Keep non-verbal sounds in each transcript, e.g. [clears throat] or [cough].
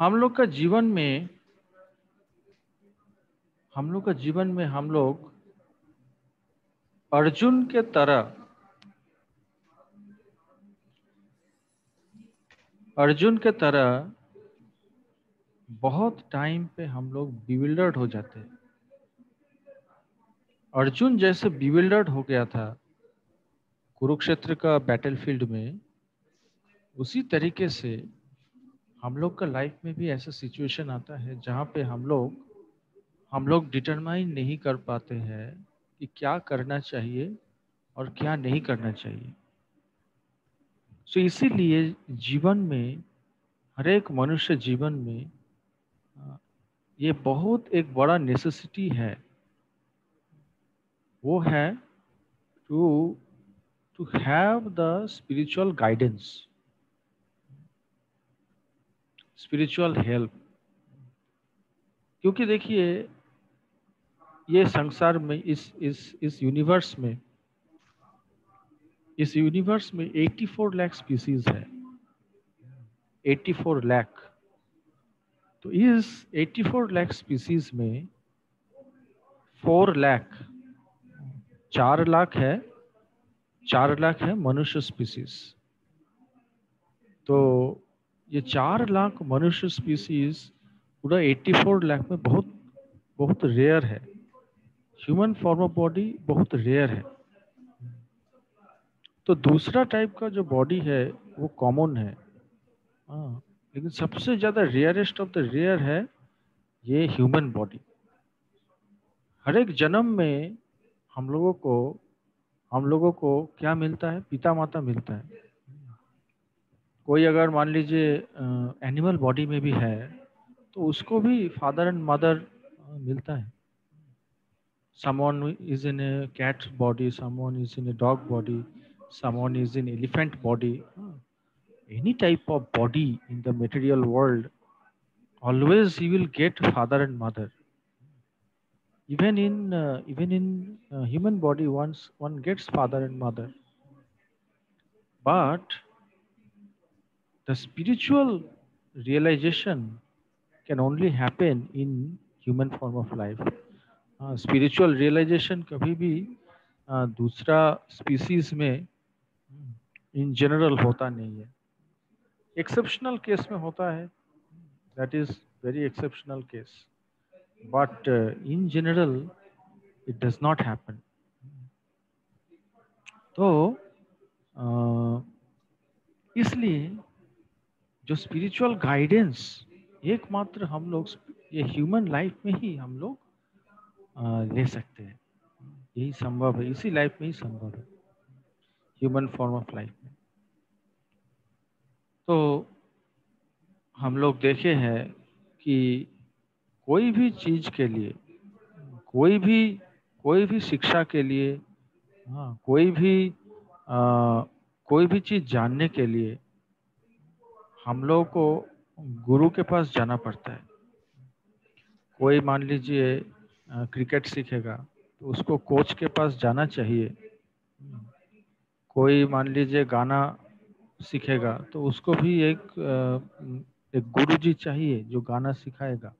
हम लोग का जीवन में, हम लोग का जीवन में हम लोग अर्जुन के तरह, अर्जुन के तरह बहुत टाइम पे हम लोग बिविल्डर्ड हो जाते अर्जुन जैसे बिविल्डर्ड हो गया था कुरुक्षेत्र का बैटलफील्ड में, उसी तरीके से हम लोग का लाइफ में भी ऐसा सिचुएशन आता है जहाँ पे हम लोग हम लोग डिटरमाइन नहीं कर पाते हैं कि क्या करना चाहिए और क्या नहीं करना चाहिए। सो so, इसीलिए जीवन में हर एक मनुष्य जीवन में ये बहुत एक बड़ा नेसेसिटी है। वो है to to have the spiritual guidance spiritual help क्योंकि देखिए, ये संसार में, इस इस इस यूनिवर्स में, इस यूनिवर्स में 84 लाख स्पीसीज है। 84 लाख तो इस 84 लाख स्पीसीज में फोर लाख चार लाख है, चार लाख है मनुष्य स्पीसीज तो ये चार लाख मनुष्य स्पीसीज पूरा 84 लाख में बहुत बहुत रेयर है। ह्यूमन फॉर्म ऑफ़ बॉडी बहुत रेयर है। तो दूसरा टाइप का जो बॉडी है, वो कॉमन है। हाँ लेकिन सबसे ज़्यादा रेयरेस्ट ऑफ़ द रेयर है ये ह्यूमन बॉडी हर एक जन्म में हम लोगों को, हम लोगों को क्या मिलता है? पिता माता मिलता है। कोई अगर मान लीजिए एनिमल बॉडी में भी है तो उसको भी फादर एंड मदर मिलता है। Someone is in a cat body someone is in a dog body someone is in elephant body any type of body in the material world always he will get father and mother even in even in human body once one gets father and mother but the spiritual realization can only happen in human form of life. Spiritual uh, realization कभी भी uh, दूसरा species में in general होता नहीं है। Exceptional case में होता है। That is very exceptional case but in general it does not happen तो uh, इसलिए जो स्पिरिचुअल गाइडेंस एकमात्र हम लोग ये ह्यूमन लाइफ में ही हम लोग ले सकते हैं। यही संभव है इसी लाइफ में ही संभव है ह्यूमन फॉर्म ऑफ़ लाइफ में। तो हम लोग देखे हैं कि कोई भी चीज़ के लिए कोई भी कोई भी शिक्षा के लिए हाँ कोई भी आ, कोई भी चीज़ जानने के लिए हम लोगों को गुरु के पास जाना पड़ता है। कोई मान लीजिए क्रिकेट सीखेगा तो उसको कोच के पास जाना चाहिए। कोई मान लीजिए गाना सीखेगा तो उसको भी एक एक गुरु जी चाहिए जो गाना सिखाएगा।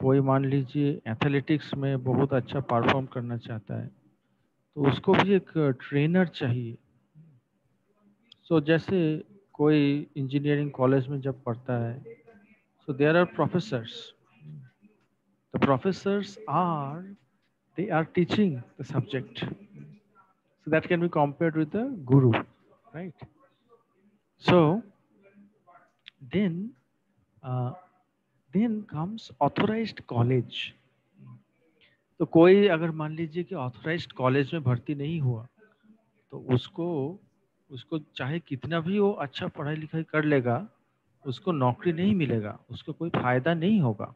कोई मान लीजिए एथलेटिक्स में बहुत अच्छा परफॉर्म करना चाहता है तो उसको भी एक ट्रेनर चाहिए। सो so, जैसे कोई इंजीनियरिंग कॉलेज में जब पढ़ता है so there are professors the professors are they are teaching the subject so that can be compared with guru right so then then comes authorize college तो कोई अगर मान लीजिए कि ऑथोराइज कॉलेज में भर्ती नहीं हुआ तो उसको उसको चाहे कितना भी वो अच्छा पढ़ाई लिखाई कर लेगा, उसको नौकरी नहीं मिलेगा, उसको कोई फ़ायदा नहीं होगा।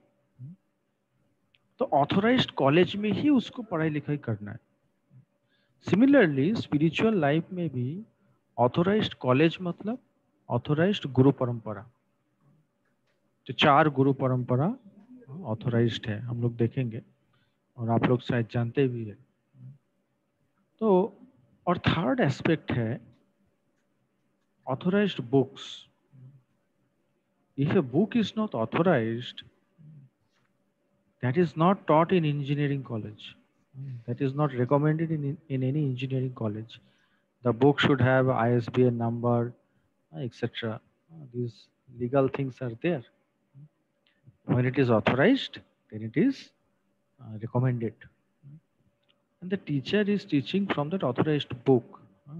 तो ऑथोराइज कॉलेज में ही उसको पढ़ाई लिखाई करना है। सिमिलरली स्पिरिचुअल लाइफ में भी ऑथोराइज कॉलेज मतलब ऑथोराइज गुरु परंपरा। तो चार गुरु परंपरा ऑथोराइज है, हम लोग देखेंगे, और आप लोग शायद जानते भी है। तो और थर्ड एस्पेक्ट है authorized books. If a book is not authorized, that is not taught in engineering college. That is not recommended in, in any engineering college. The book should have ISBN number, uh, etc. Uh, these legal things are there. When it is authorized, then it is uh, recommended. And the teacher is teaching from that authorized book. Uh,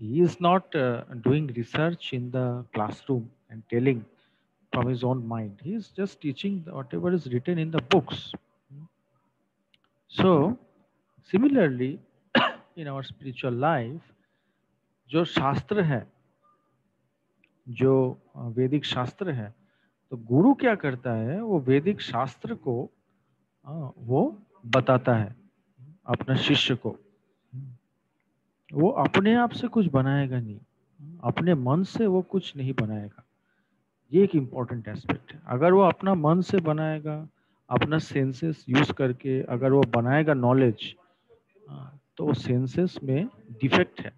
He is not uh, doing research in the classroom and telling from his own mind. He is just teaching whatever is written in the books. So, similarly, in our spiritual life, जो शास्त्र है जो वैदिक शास्त्र है तो गुरु क्या करता है वो वैदिक शास्त्र को वो बताता है अपना शिष्य को वो अपने आप से कुछ बनाएगा नहीं। अपने मन से वो कुछ नहीं बनाएगा। ये एक इंपॉर्टेंट एस्पेक्ट है। अगर वो अपना मन से बनाएगा, अपना सेंसेस यूज़ करके अगर वो बनाएगा नॉलेज तो सेंसेस में डिफेक्ट है।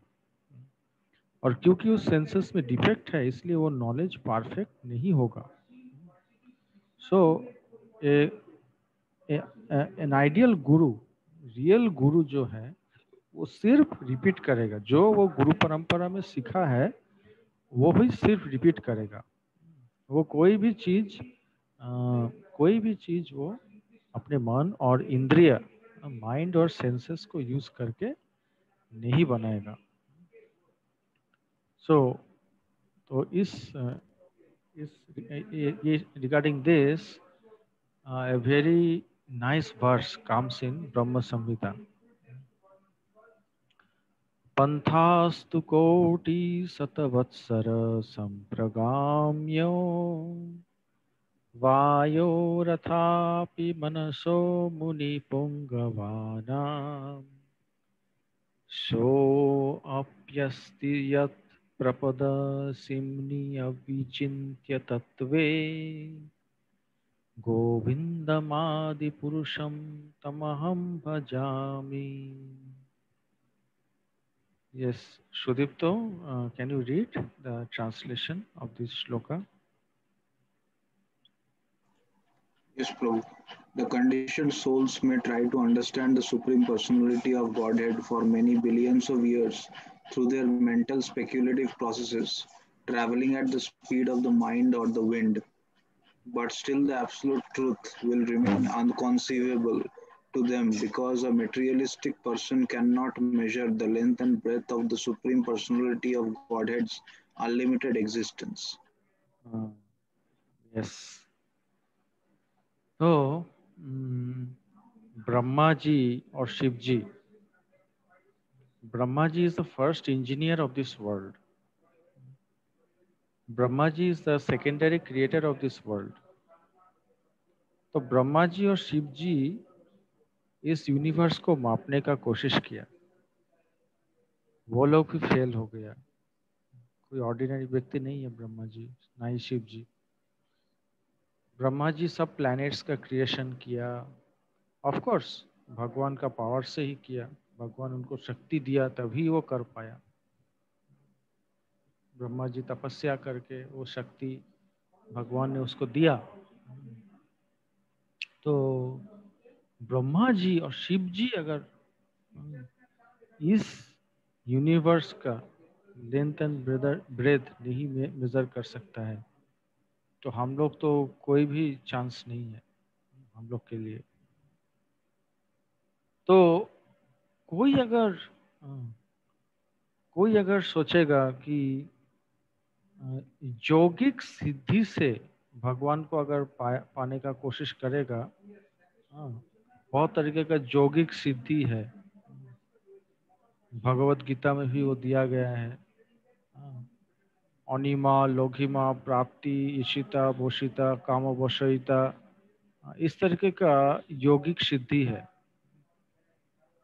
और क्योंकि उस सेंसेस में डिफेक्ट है, इसलिए वो नॉलेज परफेक्ट नहीं होगा। So an ideal guru real guru जो है वो सिर्फ़ रिपीट करेगा। जो वो गुरु परंपरा में सीखा है वो भी सिर्फ़ रिपीट करेगा। वो कोई भी चीज़ आ, कोई भी चीज़ वो अपने मन और इंद्रिय माइंड और सेंसेस को यूज़ करके नहीं बनाएगा। सो so, तो इस इस ये regarding this a very nice verse comes Brahma Samhita. पंथास्तु कोटि शतवत्सर वायोरथापि मनसो मुनिपुङ्गवानाम्। सोऽप्यस्ति यत् प्रपदसिम्नि अविचिन्त्य तत्त्वे गोविन्दमादिपुरुषं तमहं भजामि। Yes, Shudipto, uh, can you read the translation of this shloka? Yes, Prabhu. The conditioned souls may try to understand the Supreme Personality of Godhead for many billions of years through their mental speculative processes, traveling at the speed of the mind or the wind but still the absolute truth will remain unconceivable to them because a materialistic person cannot measure the length and breadth of the Supreme Personality of Godhead's unlimited existence. Uh, yes. So, um, Brahmaji or Shivji, Brahmaji is the first engineer of this world. Brahmaji is the secondary creator of this world. So, Brahmaji or Shivji इस universe को मापने का कोशिश किया। वो लोग भी fail हो गया। कोई ऑर्डिनरी व्यक्ति नहीं है ब्रह्मा जी, ना ही शिव जी। ब्रह्मा जी सब प्लैनेट्स का क्रिएशन किया। ऑफ़ कोर्स भगवान का पावर से ही किया। भगवान उनको शक्ति दिया, तभी वो कर पाया। ब्रह्मा जी तपस्या करके वो शक्ति भगवान ने उसको दिया। तो ब्रह्मा जी और शिव जी अगर इस यूनिवर्स का लेंथ एंड ब्रेदर ब्रेथ नहीं मेजर कर सकता है तो हम लोग तो कोई भी चांस नहीं है हम लोग के लिए। तो कोई अगर कोई अगर सोचेगा कि, योगिक सिद्धि से भगवान को अगर पाने का कोशिश करेगा हाँ बहुत तरीके का योगिक सिद्धि है। भगवत गीता में भी वो दिया गया है। अनिमा लोघिमा प्राप्ति ईशिता भोषिता काम हाँ, इस तरीके का योगिक सिद्धि है।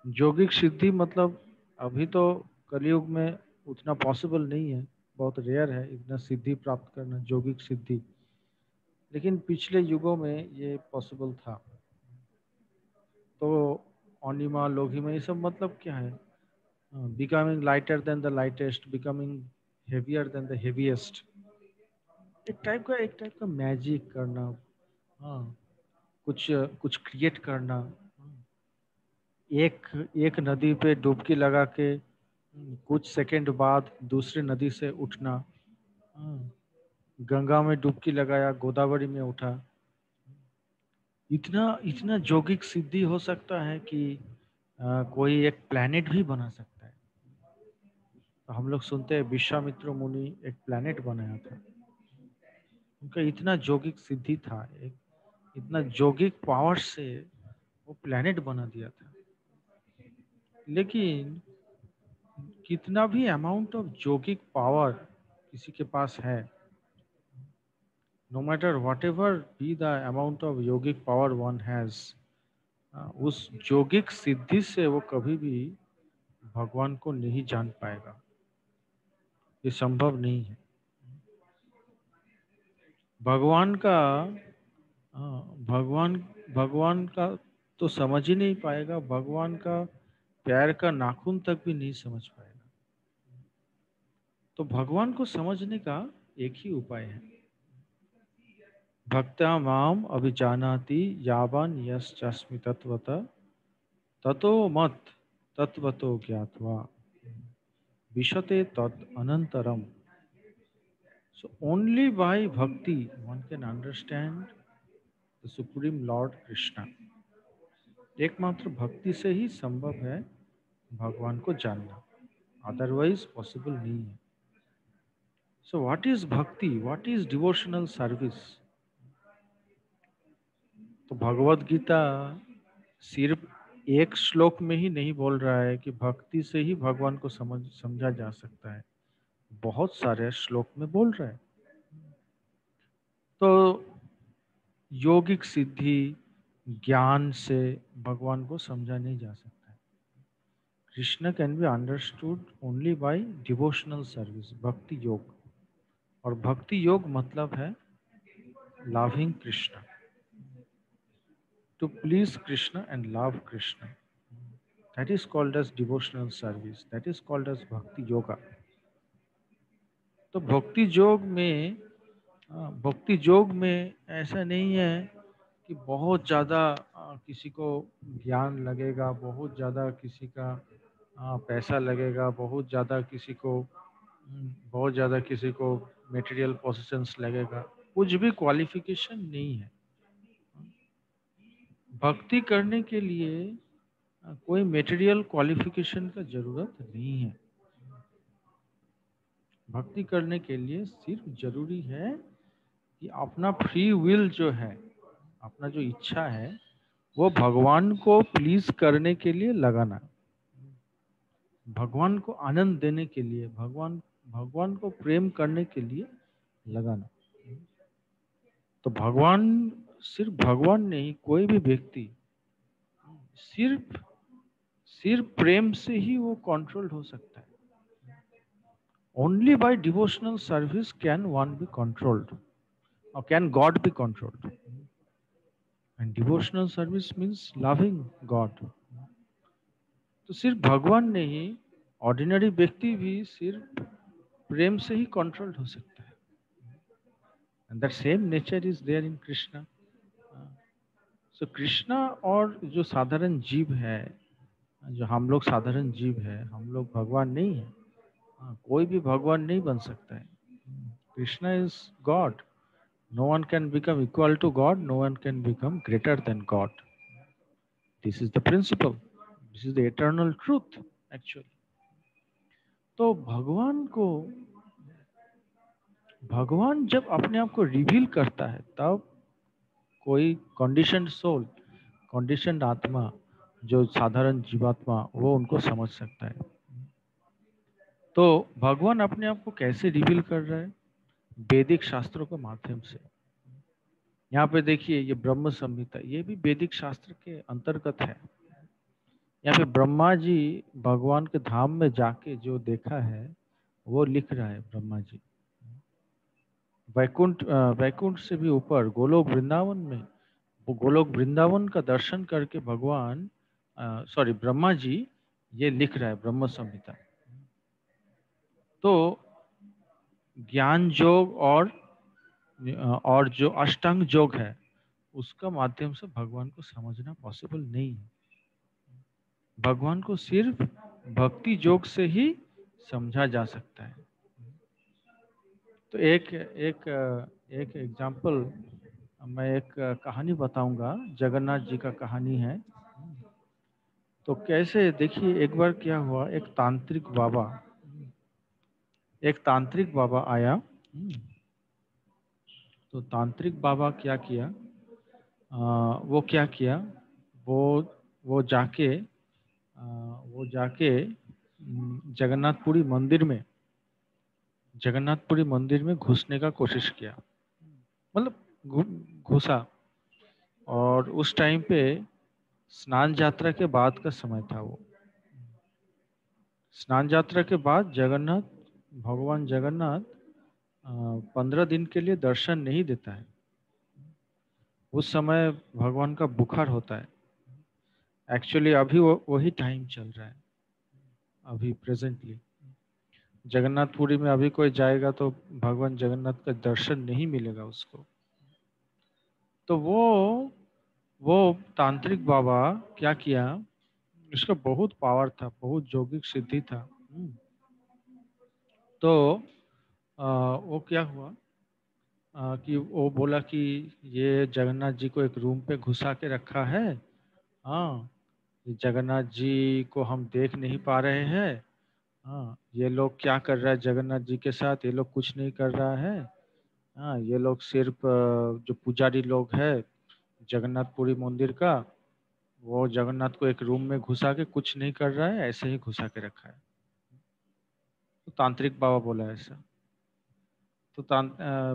योगिक सिद्धि मतलब अभी तो कलयुग में उतना पॉसिबल नहीं है। बहुत रेयर है इतना सिद्धि प्राप्त करना जोगिक सिद्धि। लेकिन पिछले युगों में ये पॉसिबल था। तो ऑनिमा लोहिमा ये सब मतलब क्या है? Becoming lighter than the lightest becoming heavier than the heaviest एक टाइप का एक टाइप का मैजिक करना हाँ कुछ कुछ क्रिएट करना। एक एक नदी पे डुबकी लगा के कुछ सेकंड बाद दूसरी नदी से उठना। हाँ, गंगा में डुबकी लगाया गोदावरी में उठा। इतना इतना जोगिक सिद्धि हो सकता है कि आ, कोई एक प्लैनेट भी बना सकता है। तो हम लोग सुनते हैं विश्वामित्र मुनि एक प्लैनेट बनाया था। उनका इतना जोगिक सिद्धि था एक इतना जोगिक पावर से वो प्लैनेट बना दिया था। लेकिन कितना भी अमाउंट ऑफ़ जोगिक पावर किसी के पास है no matter what ever be the amount of yogic power one has उस जोगिक सिद्धि से वो कभी भी भगवान को नहीं जान पाएगा। ये संभव नहीं है। भगवान का भगवान भगवान का तो समझ ही नहीं पाएगा, भगवान का पैर का नाखून तक भी नहीं समझ पाएगा। तो भगवान को समझने का एक ही उपाय है। भक्ता माम अभिजानाति यावान यस्मी तत्वत ततो मत तत्वतो ज्ञातवा। विशते तत् अनंतरम So only by bhakti one can understand the Supreme Lord Krishna. एकमात्र भक्ति से ही संभव है भगवान को जानना। अदरवाइज़ पॉसिबल नहीं है। So what is bhakti what is devotional service तो भगवत गीता सिर्फ़ एक श्लोक में ही नहीं बोल रहा है कि भक्ति से ही भगवान को समझ, समझा जा सकता है। बहुत सारे श्लोक में बोल रहे हैं। तो योगिक सिद्धि ज्ञान से भगवान को समझा नहीं जा सकता है। Krishna can be understood only by devotional service bhakti yoga. और भक्ति योग मतलब है loving Krishna to please Krishna and love Krishna that is called as devotional service that is called as bhakti yoga तो भक्ति योग में भक्ति योग में ऐसा नहीं है कि बहुत ज़्यादा किसी को ज्ञान लगेगा, बहुत ज़्यादा किसी का पैसा लगेगा, बहुत ज़्यादा किसी को बहुत ज़्यादा किसी को मटेरियल पोजिशंस लगेगा। कुछ भी क्वालिफिकेशन नहीं है। भक्ति करने के लिए कोई मेटेरियल क्वालिफिकेशन का ज़रूरत नहीं है। भक्ति करने के लिए सिर्फ़ ज़रूरी है कि अपना फ्री विल जो है, अपना जो इच्छा है, वो भगवान को प्लीज़ करने के लिए लगाना। भगवान को आनंद देने के लिए, भगवान भगवान को प्रेम करने के लिए लगाना। तो भगवान सिर्फ़ भगवान नहीं, कोई भी व्यक्ति, सिर्फ़ सिर्फ़ प्रेम से ही वो कंट्रोल हो सकता है। Only by devotional service can one be controlled और can God be controlled and devotional service means loving God तो सिर्फ़ भगवान नहीं ऑर्डिनरी व्यक्ति भी सिर्फ़ प्रेम से ही कंट्रोल्ड हो सकता है। And the same nature is there in Krishna so Krishna और जो साधारण जीव है जो हम लोग साधारण जीव है हम लोग भगवान नहीं है। हाँ, कोई भी भगवान नहीं बन सकता है। Krishna is God no one can become equal to God no one can become greater than God this is the principle this is the eternal truth actually तो भगवान को भगवान जब अपने आप को रिवील करता है तब कोई कंडीशन सोल कंडीशन आत्मा, जो साधारण जीवात्मा, वो उनको समझ सकता है। तो भगवान अपने आप को कैसे रिवील कर रहा है? वैदिक शास्त्रों के माध्यम से। यहाँ पे देखिए, ये ब्रह्म संहिता, ये भी वैदिक शास्त्र के अंतर्गत है। यहाँ पे ब्रह्मा जी भगवान के धाम में जाके जो देखा है, वो लिख रहा है ब्रह्मा जी। वैकुंठ वैकुंठ से भी ऊपर गोलोक वृंदावन में वो गोलोक वृंदावन का दर्शन करके भगवान सॉरी ब्रह्मा जी ये लिख रहा है, ब्रह्म संहिता। तो ज्ञान योग और और जो अष्टांग योग है, उसका माध्यम से भगवान को समझना पॉसिबल नहीं है। भगवान को सिर्फ़ भक्ति योग से ही समझा जा सकता है। तो एक एक एक एग्ज़ाम्पल मैं एक कहानी बताऊँगा। जगन्नाथ जी का कहानी है। तो कैसे देखिए एक बार क्या हुआ एक तांत्रिक बाबा एक तांत्रिक बाबा आया। तो तांत्रिक बाबा क्या किया आ, वो क्या किया वो वो जाके आ, वो जाके जगन्नाथपुरी मंदिर में जगन्नाथपुरी मंदिर में घुसने का कोशिश किया। मतलब घुसा। और उस टाइम पे स्नान यात्रा के बाद का समय था वो। स्नान यात्रा के बाद जगन्नाथ, भगवान जगन्नाथ पंद्रह दिन के लिए दर्शन नहीं देता है। उस समय भगवान का बुखार होता है। एक्चुअली अभी वो, वही टाइम चल रहा है। अभी प्रेजेंटली जगन्नाथपुरी में अभी कोई जाएगा तो भगवान जगन्नाथ का दर्शन नहीं मिलेगा उसको। तो वो वो तांत्रिक बाबा क्या किया? उसका बहुत पावर था बहुत जोगिक सिद्धि था। हम्म। तो आ, वो क्या हुआ? आ, कि वो बोला कि ये जगन्नाथ जी को एक रूम पे घुसा के रखा है। हाँ जगन्नाथ जी को हम देख नहीं पा रहे हैं। हाँ ये लोग क्या कर रहा है जगन्नाथ जी के साथ? ये लोग कुछ नहीं कर रहा है। हाँ ये लोग सिर्फ़ जो पुजारी लोग है, जगन्नाथपुरी मंदिर का, वो जगन्नाथ को एक रूम में घुसा के कुछ नहीं कर रहा है, ऐसे ही घुसा के रखा है। तो तांत्रिक बाबा बोला ऐसा। तो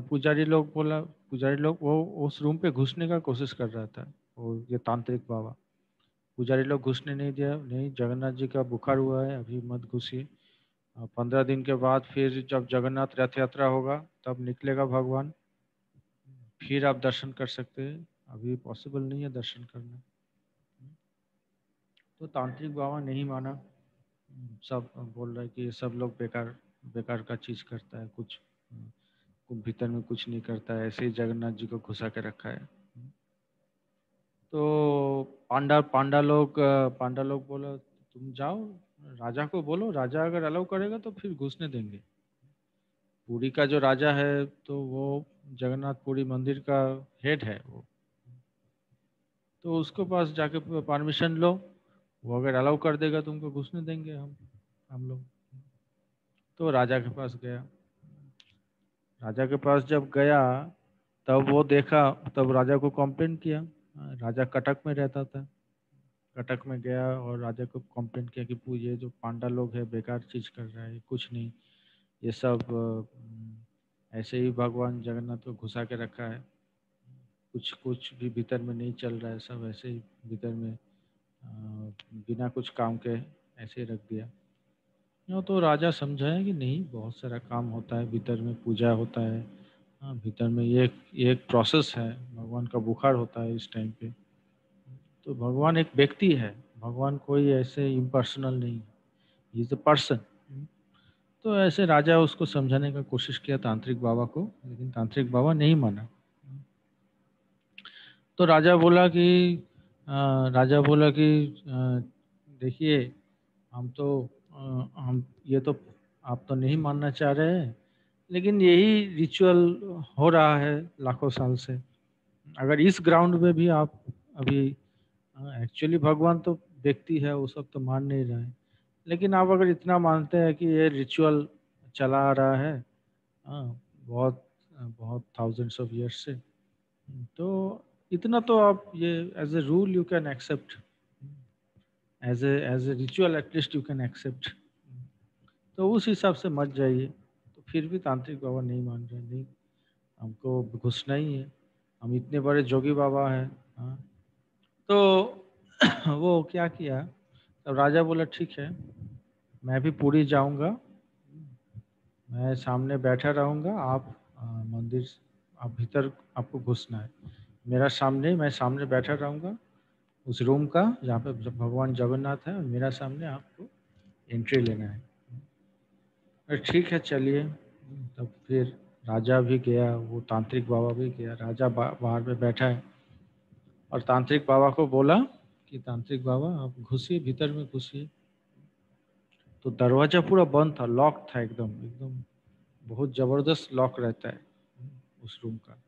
पुजारी लोग बोला, पुजारी लोग वो उस रूम पे घुसने का कोशिश कर रहा था, वो ये तांत्रिक बाबा। पुजारी लोग घुसने नहीं दिया, नहीं, जगन्नाथ जी का बुखार हुआ है, अभी मत घुसिए। पंद्रह दिन के बाद फिर जब जगन्नाथ रथ यात्रा होगा, तब निकलेगा भगवान। फिर आप दर्शन कर सकते हैं। अभी पॉसिबल नहीं है दर्शन करना। तो तांत्रिक बाबा नहीं माना। सब बोल रहे कि सब लोग बेकार बेकार का चीज़ करता है। कुछ भीतर में कुछ नहीं करता है। ऐसे ही जगन्नाथ जी को घुसा के रखा है। तो पांडा पांडा लोग पांडा लोग बोला तुम जाओ, राजा को बोलो, राजा अगर अलाउ करेगा तो फिर घुसने देंगे। पुरी का जो राजा है तो वो जगन्नाथ पुरी मंदिर का हेड है वो। तो उसके पास जाके परमिशन लो, वो अगर अलाउ कर देगा तुमको घुसने देंगे हम हम लोग। तो राजा के पास गया। राजा के पास जब गया, तब वो देखा, तब राजा को कंप्लेन किया। राजा कटक में रहता था। कटक में गया और राजा को कंप्लेन किया कि ये जो पांडा लोग है, बेकार चीज़ कर रहा है कुछ नहीं। ये सब ऐसे ही भगवान जगन्नाथ को घुसा के रखा है। कुछ कुछ भी भीतर में नहीं चल रहा है, सब ऐसे ही भीतर में बिना कुछ काम के ऐसे ही रख दिया। यूँ तो राजा समझाया कि नहीं, बहुत सारा काम होता है, भीतर में पूजा होता है। हाँ भीतर में ये एक प्रोसेस है, भगवान का बुखार होता है इस टाइम पे। तो भगवान एक व्यक्ति है। भगवान कोई ऐसे इम्पर्सनल नहीं है। इज़ अ पर्सन तो ऐसे राजा उसको समझाने का कोशिश किया तांत्रिक बाबा को लेकिन तांत्रिक बाबा नहीं माना। तो राजा बोला कि राजा बोला कि देखिए हम तो आ, हम ये तो आप तो नहीं मानना चाह रहे हैं लेकिन यही रिचुअल हो रहा है लाखों साल से। अगर इस ग्राउंड में भी आप अभी एक्चुअली भगवान तो व्यक्ति है वो सब तो मान नहीं रहे लेकिन आप अगर इतना मानते हैं कि ये रिचुअल चला आ रहा है आ, बहुत बहुत थाउजेंड्स ऑफ़ ईयर्स से तो इतना तो आप ये as a rule you can accept as a as a ritual at least you can accept तो उस हिसाब से मत जाइए तो फिर भी तांत्रिक बाबा नहीं मान रहे नहीं हमको घुसना ही है हम इतने बड़े जोगी बाबा हैं हाँ तो [clears throat] वो क्या किया? तब राजा बोला, ठीक है, मैं भी पूरी जाऊँगा। मैं सामने बैठा रहूँगा, आप मंदिर आप भीतर आपको घुसना है। मेरा सामने, मैं सामने बैठा रहूँगा, उस रूम का, जहाँ पे भगवान जगन्नाथ है, मेरा सामने आपको एंट्री लेना है। ठीक है, चलिए। तब फिर राजा भी गया, वो तांत्रिक बाबा भी गया। राजा बाहर में बैठा है। और तांत्रिक बाबा को बोला कि तांत्रिक बाबा, आप घुसिए, भीतर में घुसिए। तो दरवाज़ा पूरा बंद था, लॉक था एकदम एकदम बहुत ज़बरदस्त लॉक रहता है उस रूम का।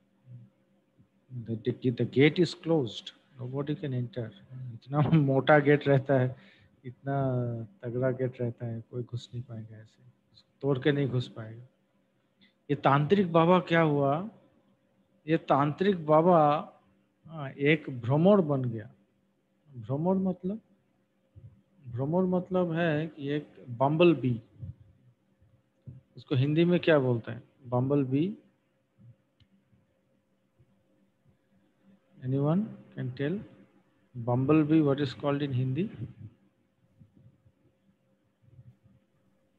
The gate is closed nobody can enter इतना मोटा गेट रहता है, इतना तगड़ा गेट रहता है, कोई घुस नहीं पाएगा ऐसे। तोड़ के नहीं घुस पाएगा। ये तांत्रिक बाबा क्या हुआ? ये तांत्रिक बाबा हाँ, एक भ्रमर बन गया। भ्रमर मतलब? भ्रमर मतलब है कि एक बम्बल बी इसको हिंदी में क्या बोलते हैं? Bumble bee any one can tell bumble bee what is called in Hindi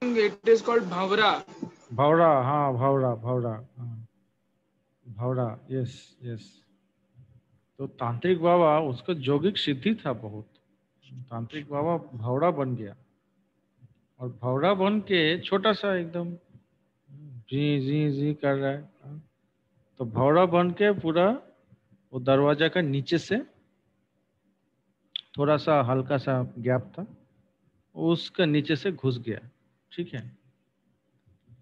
it is भावरा भावरा हाँ भावरा भावरा हाँ। भावरा यस यस तो तांत्रिक बाबा, उसका जोगिक सिद्धि था बहुत। तांत्रिक बाबा भवड़ा बन गया। और भवड़ा बन के छोटा सा एकदम जी जी जी कर रहा है। तो भवड़ा बन के पूरा वो दरवाज़ा का नीचे से थोड़ा सा हल्का सा गैप था, उसका नीचे से घुस गया। ठीक है।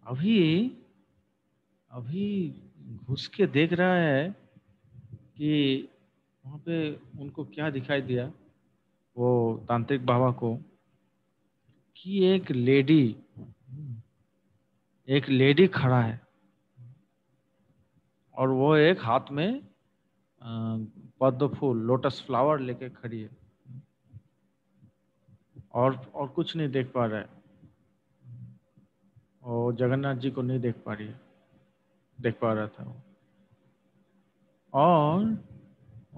अभी अभी घुस के देख रहा है कि वहाँ पे उनको क्या दिखाई दिया? वो तांत्रिक बाबा को कि एक लेडी एक लेडी खड़ा है और वो एक हाथ में पद्म फूल लोटस फ्लावर लेके खड़ी है। और और कुछ नहीं देख पा रहा है। और जगन्नाथ जी को नहीं देख पा रही है। देख पा रहा था वो। और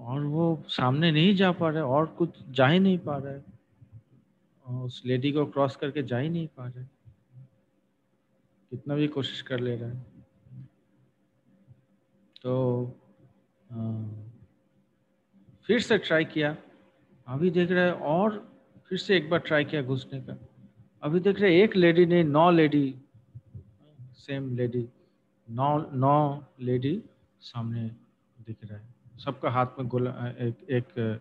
और वो सामने नहीं जा पा रहे और कुछ जा ही नहीं पा रहे उस लेडी को क्रॉस करके जा ही नहीं पा रहे कितना भी कोशिश कर ले रहे हैं। तो हाँ। फिर से ट्राई किया। अभी देख रहे हैं और फिर से एक बार ट्राई किया घुसने का। अभी देख रहे एक लेडी नहीं, नौ लेडी सेम लेडी नौ नौ लेडी सामने दिख रहा है। सबका हाथ में गोला एक एक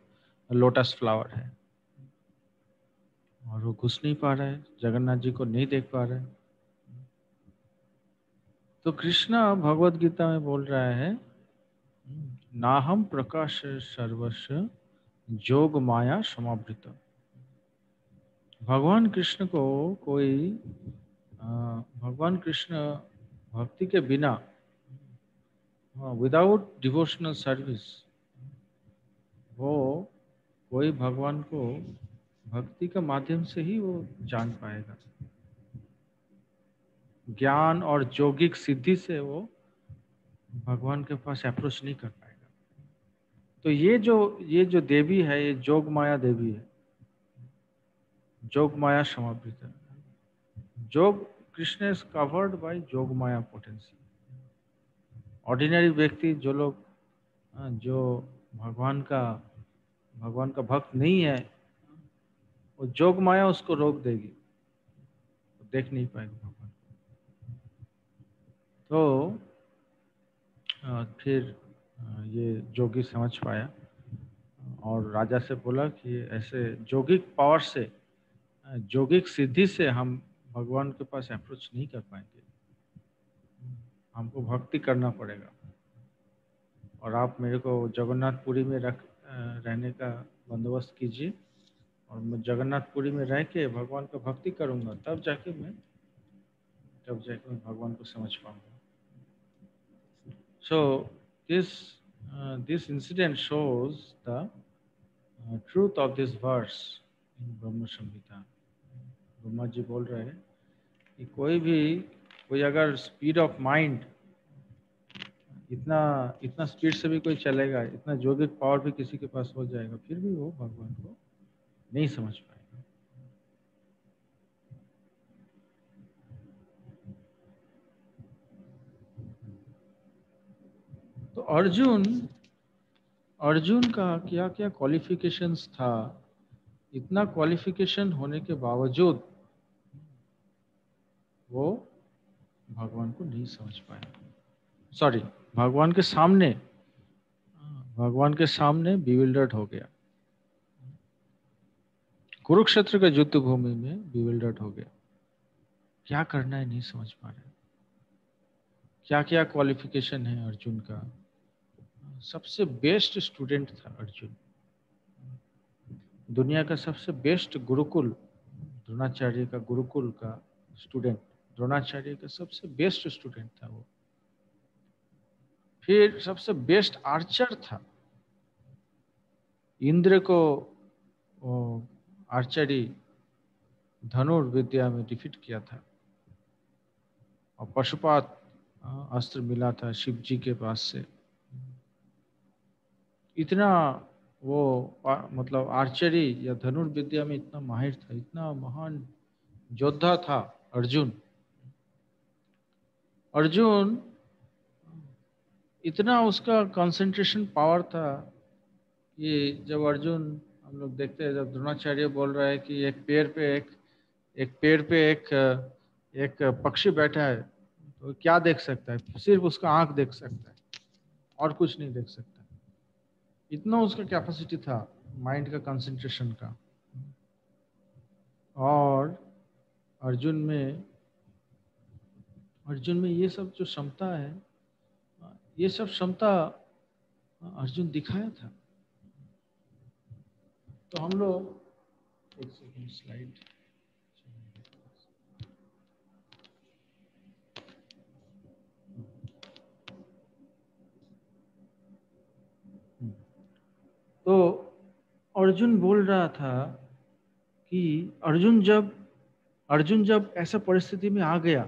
लोटस फ्लावर है। और वो घुस नहीं पा रहा है, जगन्नाथ जी को नहीं देख पा रहा है। तो कृष्णा भगवत गीता में बोल रहा है, नाहम प्रकाश सर्वस्व जोग माया समावृत। भगवान कृष्ण को कोई भगवान कृष्ण भक्ति के बिना विदाउट डिवोशनल सर्विस वो कोई भगवान को भक्ति के माध्यम से ही वो जान पाएगा। ज्ञान और जोगिक सिद्धि से वो भगवान के पास अप्रोच नहीं कर पाएगा। तो ये जो ये जो देवी है, ये जोग माया देवी है, जोग माया समावृत जोग, कृष्ण इज़ कवर्ड बाय जोग माया पोटेंसी ऑर्डिनरी व्यक्ति जो लोग हाँ, जो भगवान का भगवान का भक्त नहीं है वो जोग माया उसको रोक देगी। तो देख नहीं पाएगा भगवान तो फिर ये जोगी समझ पाया और राजा से बोला कि ऐसे जोगिक पावर से जोगिक सिद्धि से हम भगवान के पास अप्रोच नहीं कर पाएँगे। हमको भक्ति करना पड़ेगा। और आप मेरे को जगन्नाथपुरी में रख रहने का बंदोबस्त कीजिए। और मैं जगन्नाथपुरी में रह के भगवान का भक्ति करूँगा तब जाके मैं तब जाके मैं भगवान को समझ पाऊँगा। So this incident shows the uh, truth of this verse in Brahma Samhita. Brahma ji बोल रहे हैं कि कोई भी कोई अगर स्पीड ऑफ़ माइंड इतना इतना स्पीड से भी कोई चलेगा, इतना जोगिक पावर भी किसी के पास हो जाएगा, फिर भी वो भगवान को नहीं समझ पाए तो अर्जुन अर्जुन का क्या क्या क्वालिफिकेशंस था? इतना क्वालिफिकेशन होने के बावजूद वो भगवान को नहीं समझ पाया सॉरी भगवान के सामने, भगवान के सामने बिविल्डर्ड हो गया। कुरुक्षेत्र के युद्ध भूमि में बिविल्डर्ड हो गया। क्या करना है, नहीं समझ पा रहे। क्या क्या क्वालिफिकेशन है अर्जुन का? सबसे बेस्ट स्टूडेंट था अर्जुन। दुनिया का सबसे बेस्ट गुरुकुल, द्रोणाचार्य का गुरुकुल का स्टूडेंट द्रोणाचार्य का सबसे बेस्ट स्टूडेंट था वो। फिर सबसे बेस्ट आर्चर था। इंद्र को आर्चरी धनुर्विद्या में डिफीट किया था। और पशुपात अस्त्र मिला था शिव जी के पास से। इतना वो मतलब आर्चरी या धनुर्विद्या में इतना माहिर था, इतना महान योद्धा था अर्जुन। अर्जुन, इतना उसका कंसंट्रेशन पावर था कि जब अर्जुन, हम लोग देखते हैं जब द्रोणाचार्य बोल रहा है कि एक पेड़ पे एक एक पेड़ पे एक एक पक्षी बैठा है तो क्या देख सकता है? सिर्फ़ उसका आँख देख सकता है, और कुछ नहीं देख सकता। इतना उसका कैपेसिटी था माइंड का कंसंट्रेशन का। और अर्जुन में अर्जुन में ये सब जो क्षमता है, ये सब क्षमता अर्जुन दिखाया था। तो हम लोग एक सेकंड स्लाइड तो अर्जुन बोल रहा था कि अर्जुन जब अर्जुन जब ऐसा परिस्थिति में आ गया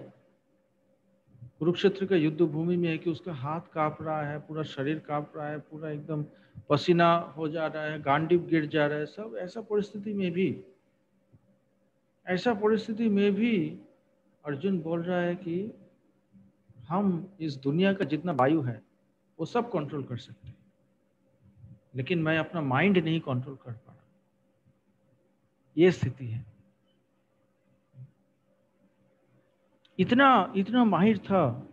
कुरुक्षेत्र का युद्ध भूमि में है कि उसका हाथ काँप रहा है, पूरा शरीर काँप रहा है, पूरा एकदम पसीना हो जा रहा है, गांडीव गिर जा रहा है, सब ऐसा परिस्थिति में भी, ऐसा परिस्थिति में भी अर्जुन बोल रहा है कि हम इस दुनिया का जितना वायु है, वो सब कंट्रोल कर सकते हैं। लेकिन मैं अपना माइंड नहीं कंट्रोल कर पा रहा। ये स्थिति है। इतना इतना माहिर था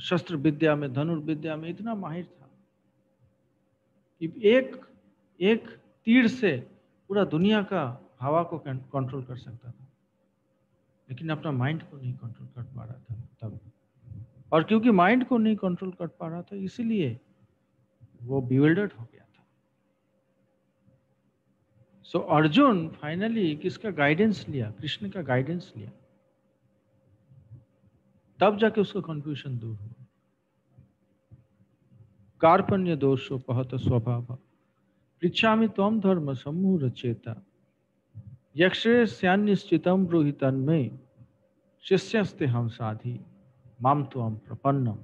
शस्त्र विद्या में धनुर्विद्या में इतना माहिर था कि एक एक तीर से पूरा दुनिया का हवा को कंट्रोल कर सकता था। लेकिन अपना माइंड को नहीं कंट्रोल कर पा रहा था तब। और क्योंकि माइंड को नहीं कंट्रोल कर पा रहा था इसीलिए वो बिल्डर्ड हो गया था। सो so, अर्जुन फाइनली किसका गाइडेंस लिया? कृष्ण का गाइडेंस लिया। तब जाके उसका कंफ्यूजन दूर हुआ। कार्पण्य दोषोपहत स्वभाव। पृछामी तम धर्म समूह चेता यक्षेस्यान्निश्चितम ब्रूहितन में। शिष्यस्ते हम साधि। माम तो प्रपन्नम।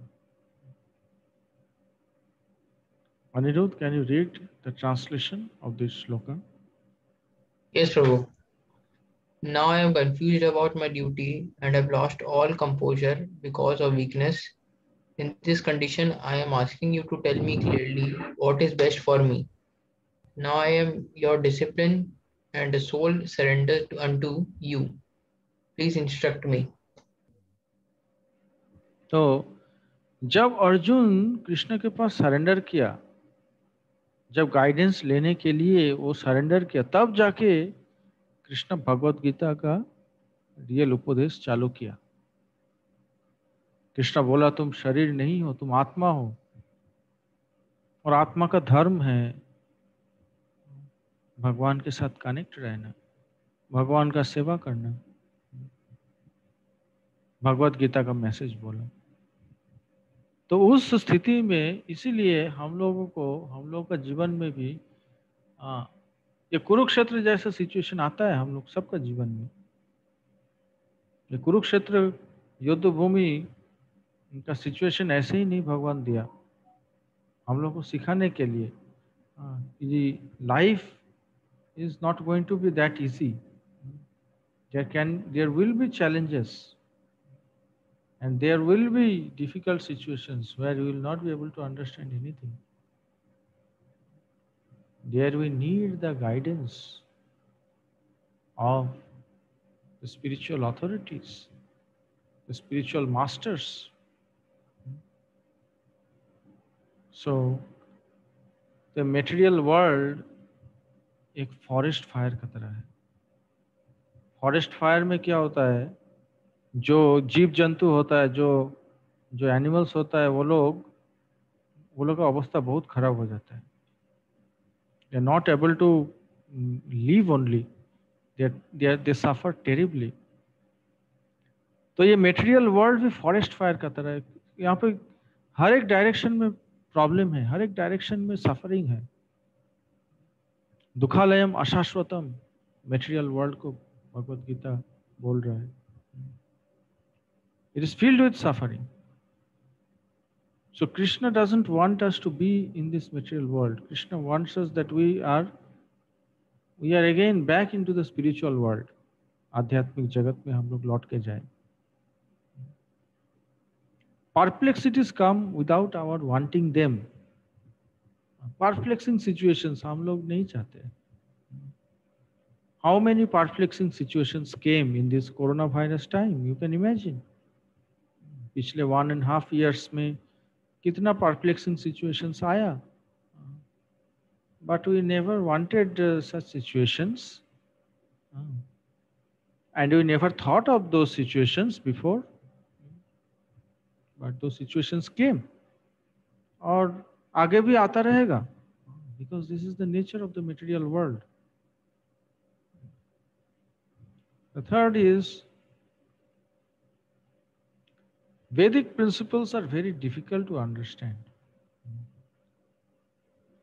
Anirudh, can you read the translation of this shloka? Yes, Prabhu. Now I am confused about my duty and have lost all composure because of weakness. In this condition, I am asking you to tell me clearly what is best for me. Now I am your discipline and the soul surrendered unto you. Please instruct me. तो जब अर्जुन कृष्ण के पास surrender किया जब guidance लेने के लिए वो surrender किया तब जाके कृष्ण भगवत गीता का रियल उपदेश चालू किया। कृष्ण बोला तुम शरीर नहीं हो तुम आत्मा हो और आत्मा का धर्म है। भगवान के साथ कनेक्ट रहना भगवान का सेवा करना। भगवत गीता का मैसेज बोला। तो उस स्थिति में इसीलिए हम लोगों को हम लोगों का जीवन में भी आ, ये कुरुक्षेत्र जैसा सिचुएशन आता है हम लोग सबका जीवन में। ये कुरुक्षेत्र युद्ध भूमि इनका सिचुएशन ऐसे ही नहीं भगवान दिया। हम लोग को सिखाने के लिए कि life is not going to be that easy there can there will be challenges And there will be difficult situations where you will not be able to understand anything. There we need the guidance of the spiritual authorities, the spiritual masters. So the material world एक forest fire का तरह है। Forest fire में क्या होता है? जो जीव जंतु होता है जो जो एनिमल्स होता है वो लोग वो लोग का अवस्था बहुत खराब हो जाता है। They are not able to live only they they suffer terribly तो ये मेटेरियल वर्ल्ड भी फॉरेस्ट फायर का तरह है। यहाँ पे हर एक डायरेक्शन में प्रॉब्लम है, हर एक डायरेक्शन में सफरिंग है। दुखालयम, अशाश्वतम मेटेरियल वर्ल्ड को भगवत गीता बोल रहा है। It is filled with suffering So Krishna doesn't want us to be in this material world. Krishna wants us that we are we are again back into the spiritual world. आध्यात्मिक जगत में हम लोग लौट के जाए perplexities come without our wanting them perplexing situations हम लोग नहीं चाहते how many perplexing situations came in this coronavirus time you can imagine पिछले वन एंड हाफ ईयर्स में कितना परफ्लेक्सिंग सिचुएशंस आया। But we never wanted such situations and we never thought of those situations before but those situations came और आगे भी आता रहेगा। Because this is the nature of the material world the third is Vedic principles are very difficult to understand.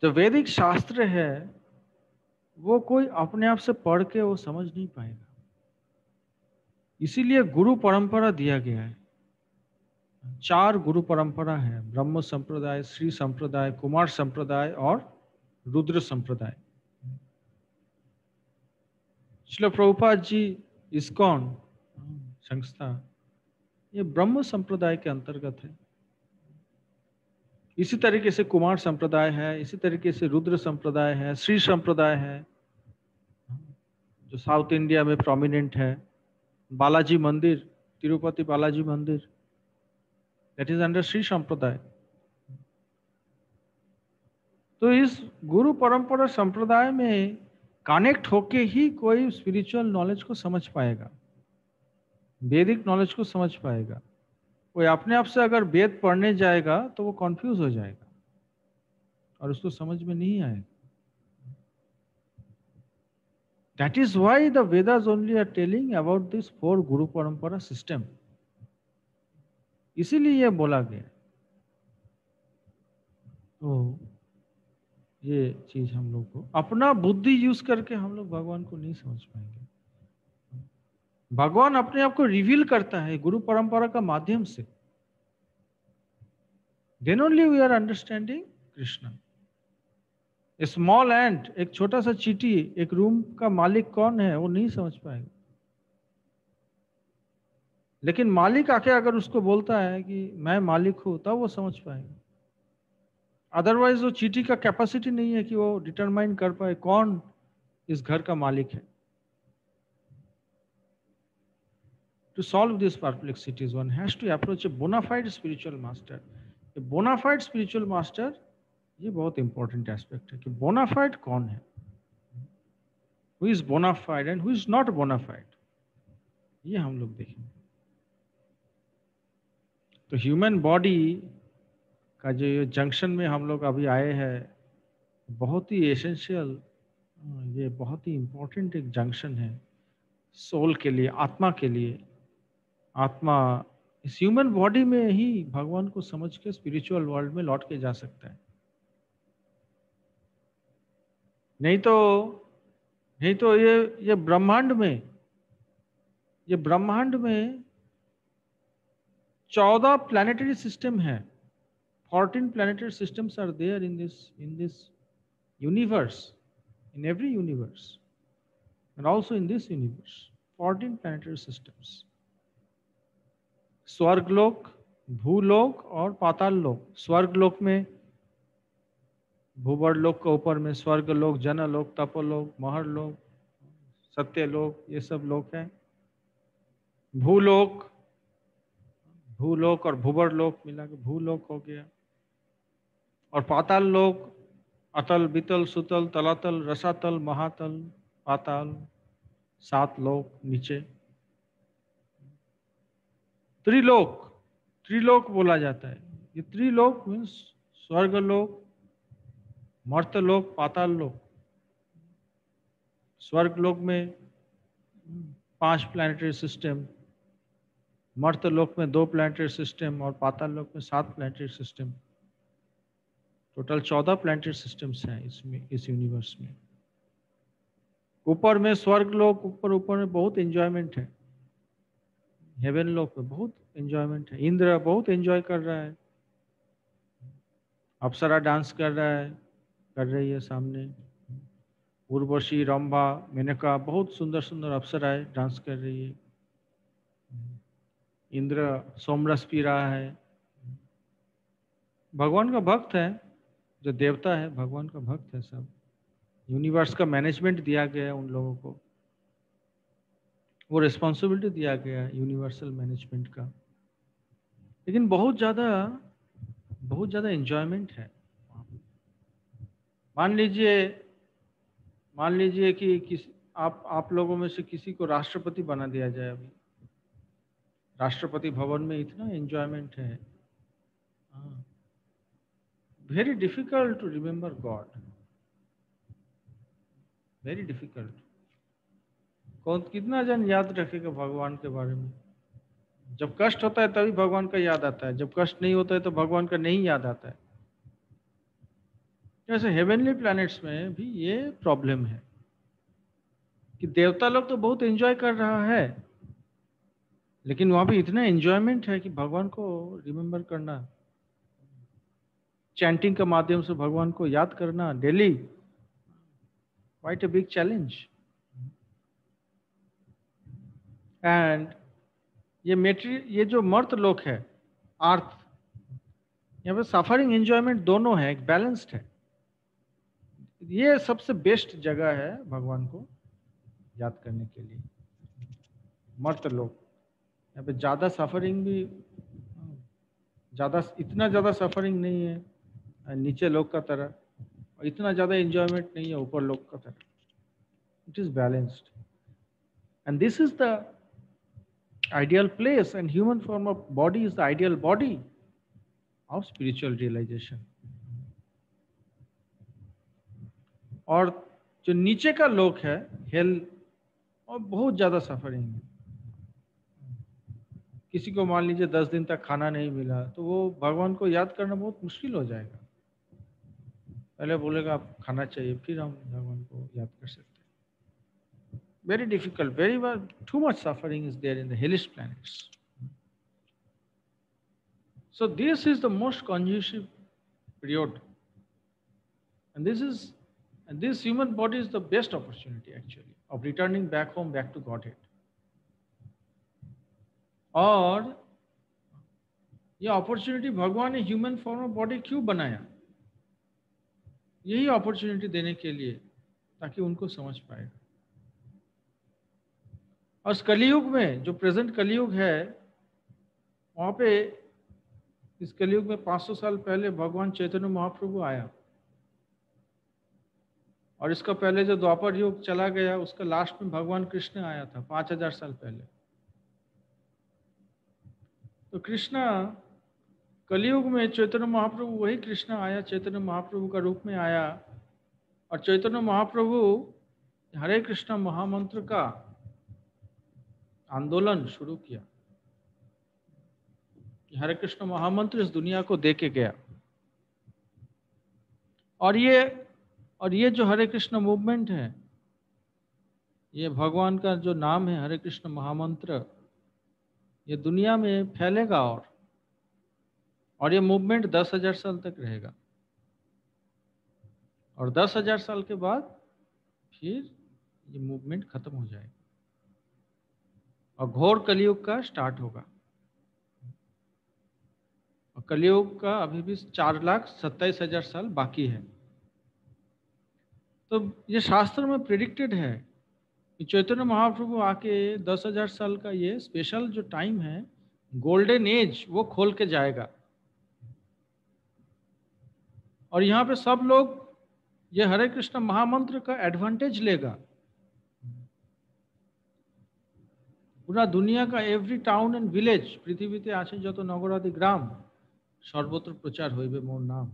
जो वैदिक शास्त्र है, वो कोई अपने आप से पढ़ के वो समझ नहीं पाएगा। इसीलिए गुरु परंपरा दिया गया है। चार गुरु परंपरा है, ब्रह्म संप्रदाय, श्री संप्रदाय, कुमार संप्रदाय और रुद्र संप्रदाय। श्री प्रभुपाद जी, इसकॉन संस्था ये ब्रह्म संप्रदाय के अंतर्गत है। इसी तरीके से कुमार संप्रदाय है, इसी तरीके से रुद्र संप्रदाय है, श्री संप्रदाय है, जो साउथ इंडिया में प्रोमिनेंट है। बालाजी मंदिर, तिरुपति बालाजी मंदिर दैट इज़ अंडर श्री संप्रदाय। तो इस गुरु परंपरा संप्रदाय में कनेक्ट होके ही कोई स्पिरिचुअल नॉलेज को समझ पाएगा। वैदिक नॉलेज को समझ पाएगा। कोई अपने आप से अगर वेद पढ़ने जाएगा तो वो कंफ्यूज हो जाएगा। और उसको समझ में नहीं आएगा। That is why the Vedas only are telling about this for guru parampara system इसीलिए ये बोला गया। तो ये चीज़ हम लोग को, अपना बुद्धि यूज़ करके हम लोग भगवान को नहीं समझ पाएँगे। भगवान अपने आप को रिवील करता है गुरु परंपरा का माध्यम से। Then only we are understanding Krishna small and एक छोटा सा चीटी, एक रूम का मालिक कौन है, वो नहीं समझ पाएगा। लेकिन मालिक आके अगर उसको बोलता है कि मैं मालिक हूँ, तब वो समझ पाएगा। अदरवाइज़ वो चीटी का कैपेसिटी नहीं है कि वो डिटरमाइन कर पाए कौन इस घर का मालिक है। To solve these perplexities, one has to approach a bona fide spiritual master. A bona fide spiritual master ये बहुत इंपॉर्टेंट एस्पेक्ट है कि बोनाफाइड कौन है who is bonafide and who is not bonafide ये हम लोग देखेंगे तो ह्यूमन बॉडी का जो ये जंक्शन में हम लोग अभी आए हैं बहुत ही एसेंशियल ये बहुत ही इंपॉर्टेंट एक जंक्शन है सोल के लिए आत्मा के लिए आत्मा इस ह्यूमन बॉडी में ही भगवान को समझ के स्पिरिचुअल वर्ल्ड में लौट के जा सकता है। नहीं तो नहीं तो ये ये ब्रह्मांड में, ये ब्रह्मांड में चौदह प्लानिटरी सिस्टम है। Fourteen planetary systems are there in this in this universe in every universe and also in this universe fourteen planetary systems स्वर्गलोक, भूलोक और पाताल लोक स्वर्ग लोक में भूवर लोक के ऊपर में स्वर्ग लोक जनलोक, तपोलोक महर लोक सत्यलोक, ये सब लोक हैं। भूलोक भूलोक और भूवर लोक मिला के भूलोक हो गया। और पाताल लोक अतल, बितल, सुतल, तलातल, रसातल, महातल, पाताल सात लोक नीचे। त्रिलोक त्रिलोक बोला जाता है। ये त्रिलोक मीन्स स्वर्ग लोक मर्तलोक पाताल लोक स्वर्ग लोक में पाँच प्लानिटरी सिस्टम मर्तलोक में दो प्लानिटरी सिस्टम और पाताल लोक में सात प्लानिटरी सिस्टम टोटल चौदह प्लानिटरी सिस्टम्स हैं इसमें, इस यूनिवर्स में। ऊपर में स्वर्ग लोक ऊपर ऊपर में बहुत एंजॉयमेंट है। हेवन लोक में बहुत एंजॉयमेंट है। इंद्र बहुत एंजॉय कर रहा है। अप्सरा डांस कर रहा है, कर रही है सामने। उर्वशी, रंभा, मेनका बहुत सुंदर सुंदर अप्सराएँ डांस कर रही है। इंद्र सोमरस पी रहा है। भगवान का भक्त है, जो देवता है, भगवान का भक्त है सब। यूनिवर्स का मैनेजमेंट दिया गया है उन लोगों को। वो रिस्पॉन्सिबिलिटी दिया गया है यूनिवर्सल मैनेजमेंट का। लेकिन बहुत ज़्यादा बहुत ज़्यादा एंजॉयमेंट है। मान लीजिए मान लीजिए कि किस, आप आप लोगों में से किसी को राष्ट्रपति बना दिया जाए अभी। राष्ट्रपति भवन में इतना एंजॉयमेंट है। Very difficult to remember God very difficult कौन कितना जन याद रखेगा भगवान के बारे में? जब कष्ट होता है तभी भगवान का याद आता है। जब कष्ट नहीं होता है तो भगवान का नहीं याद आता है। जैसे हेवनली प्लैनेट्स में भी ये प्रॉब्लम है कि देवता लोग तो बहुत एंजॉय कर रहा है, लेकिन वहाँ भी इतना एंजॉयमेंट है कि भगवान को रिमेम्बर करना चैंटिंग के माध्यम से भगवान को याद करना daily quite a big challenge and ये मेट्री ये जो मर्त लोक है, आर्थ, यहाँ पे सफरिंग एंजॉयमेंट दोनों है, एक बैलेंस्ड है। ये सबसे बेस्ट जगह है भगवान को याद करने के लिए। मर्त लोग, यहाँ पे ज़्यादा सफरिंग भी, ज़्यादा, इतना ज़्यादा सफरिंग नहीं है, नीचे लोग का तरह, और इतना ज़्यादा एंजॉयमेंट नहीं है, ऊपर लोग का तरह। It is balanced and this is the ideal place and human form of body is the ideal body of spiritual realization. और जो नीचे का लोक है हेल और बहुत ज़्यादा सफरिंग है। किसी को मान लीजिए दस दिन तक खाना नहीं मिला तो वो भगवान को याद करना बहुत मुश्किल हो जाएगा। पहले बोलेगा, आप खाना चाहिए, फिर हम भगवान को याद कर सकते very difficult, very well, too much suffering is there in the hellish planets. So this is the most conducive period. And this is, and this human body is the best opportunity actually of returning back home, back to Godhead. और ये opportunity भगवान ने human form of body क्यों बनाया यही opportunity देने के लिए ताकि उनको समझ पाएगा और इस कलयुग में जो प्रेजेंट कलयुग है, वहाँ पे इस कलयुग में 500 साल पहले भगवान चैतन्य महाप्रभु आया। और इसका पहले जो द्वापर युग चला गया, उसका लास्ट में भगवान कृष्ण आया था, पाँच हज़ार साल पहले। तो कृष्णा, कलयुग में चैतन्य महाप्रभु, वही कृष्ण आया, चैतन्य महाप्रभु का रूप में आया। और चैतन्य महाप्रभु, हरे कृष्ण महामंत्र का आंदोलन शुरू किया। हरे कृष्ण महामंत्र इस दुनिया को दे के गया। और ये और ये जो हरे कृष्ण मूवमेंट है, ये भगवान का जो नाम है हरे कृष्ण महामंत्र, ये दुनिया में फैलेगा और और ये मूवमेंट दस हज़ार साल तक रहेगा। और दस हज़ार साल के बाद फिर ये मूवमेंट खत्म हो जाएगा। और घोर कलयुग का स्टार्ट होगा। और कलयुग का अभी भी चार लाख सत्ताईस हज़ार साल बाकी है। तो ये शास्त्र में प्रिडिक्टेड है कि चैतन्य महाप्रभु आके दस हज़ार साल का ये स्पेशल जो टाइम है गोल्डन एज वो खोल के जाएगा। और यहाँ पे सब लोग ये हरे कृष्ण महामंत्र का एडवांटेज लेगा। পুরা দুনিয়া কা এভরি টাউন এন্ড ভিলেজ পৃথিবীতে আছে যত নগরাদি গ্রাম সর্বত্র প্রচার হইবে মোর নাম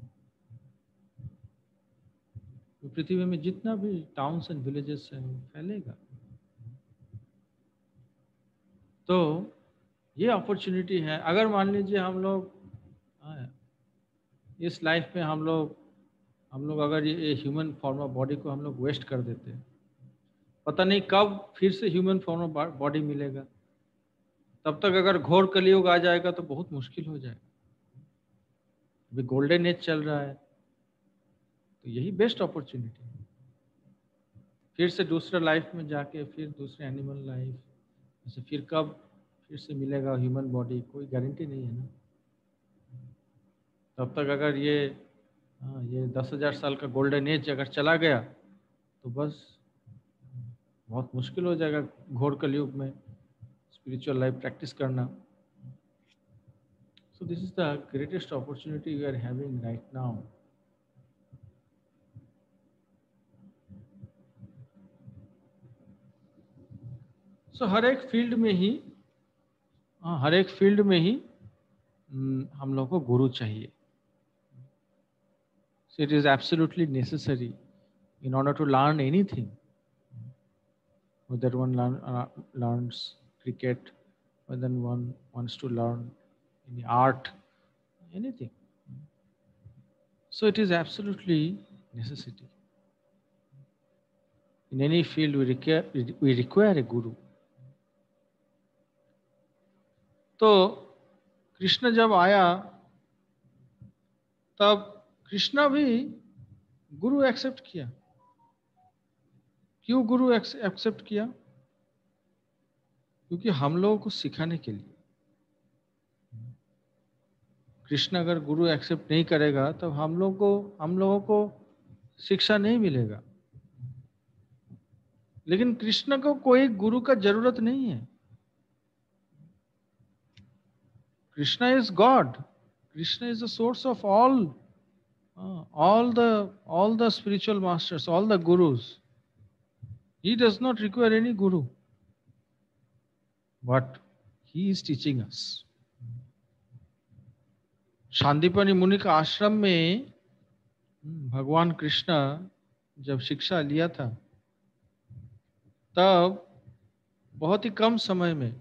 तो पृथ्वी में जितना भी टाउन्स एंड विलेजेस है फैलेगा तो ये अपॉर्चुनिटी है अगर मान लीजिए हम लोग इस लाइफ में हम लोग हम लोग अगर ये ह्यूमन फॉर्म ऑफ बॉडी को हम लोग वेस्ट कर देते हैं पता नहीं कब फिर से ह्यूमन फॉर्म ऑफ़ बॉडी मिलेगा। तब तक अगर घोर कलयुग आ जाएगा तो बहुत मुश्किल हो जाएगा। अभी गोल्डन एज चल रहा है तो यही बेस्ट अपॉर्चुनिटी है। फिर से दूसरा लाइफ में जाके, फिर दूसरे एनिमल लाइफ जैसे फिर कब फिर से मिलेगा ह्यूमन बॉडी कोई गारंटी नहीं है ना। तब तक अगर ये हाँ ये दस हज़ार साल का गोल्डन एज अगर चला गया तो बस बहुत मुश्किल हो जाएगा घोर कलयुग में स्पिरिचुअल लाइफ प्रैक्टिस करना। So this is the greatest opportunity you are having right now so हर एक फ़ील्ड में ही हाँ हर एक फ़ील्ड में ही हम लोग को गुरु चाहिए। So it is absolutely necessary in order to learn anything. Whether one learn, uh, learns cricket, whether one wants to learn any art, anything. So it is absolutely necessity. In any field, we require, we require a guru. तो कृष्ण जब आया तब कृष्णा भी गुरु accept किया क्यों गुरु accept किया? क्योंकि हम लोगों को सिखाने के लिए। कृष्ण अगर गुरु एक्सेप्ट नहीं करेगा तब हम लोग को हम लोगों को शिक्षा नहीं मिलेगा। लेकिन कृष्ण को कोई गुरु का ज़रूरत नहीं है। Krishna is God Krishna is the source of all all the all the the masters all the gurus, he does not require any guru. But he is teaching us. Sandipani Muni का आश्रम में भगवान कृष्ण जब शिक्षा लिया था तब बहुत ही कम समय में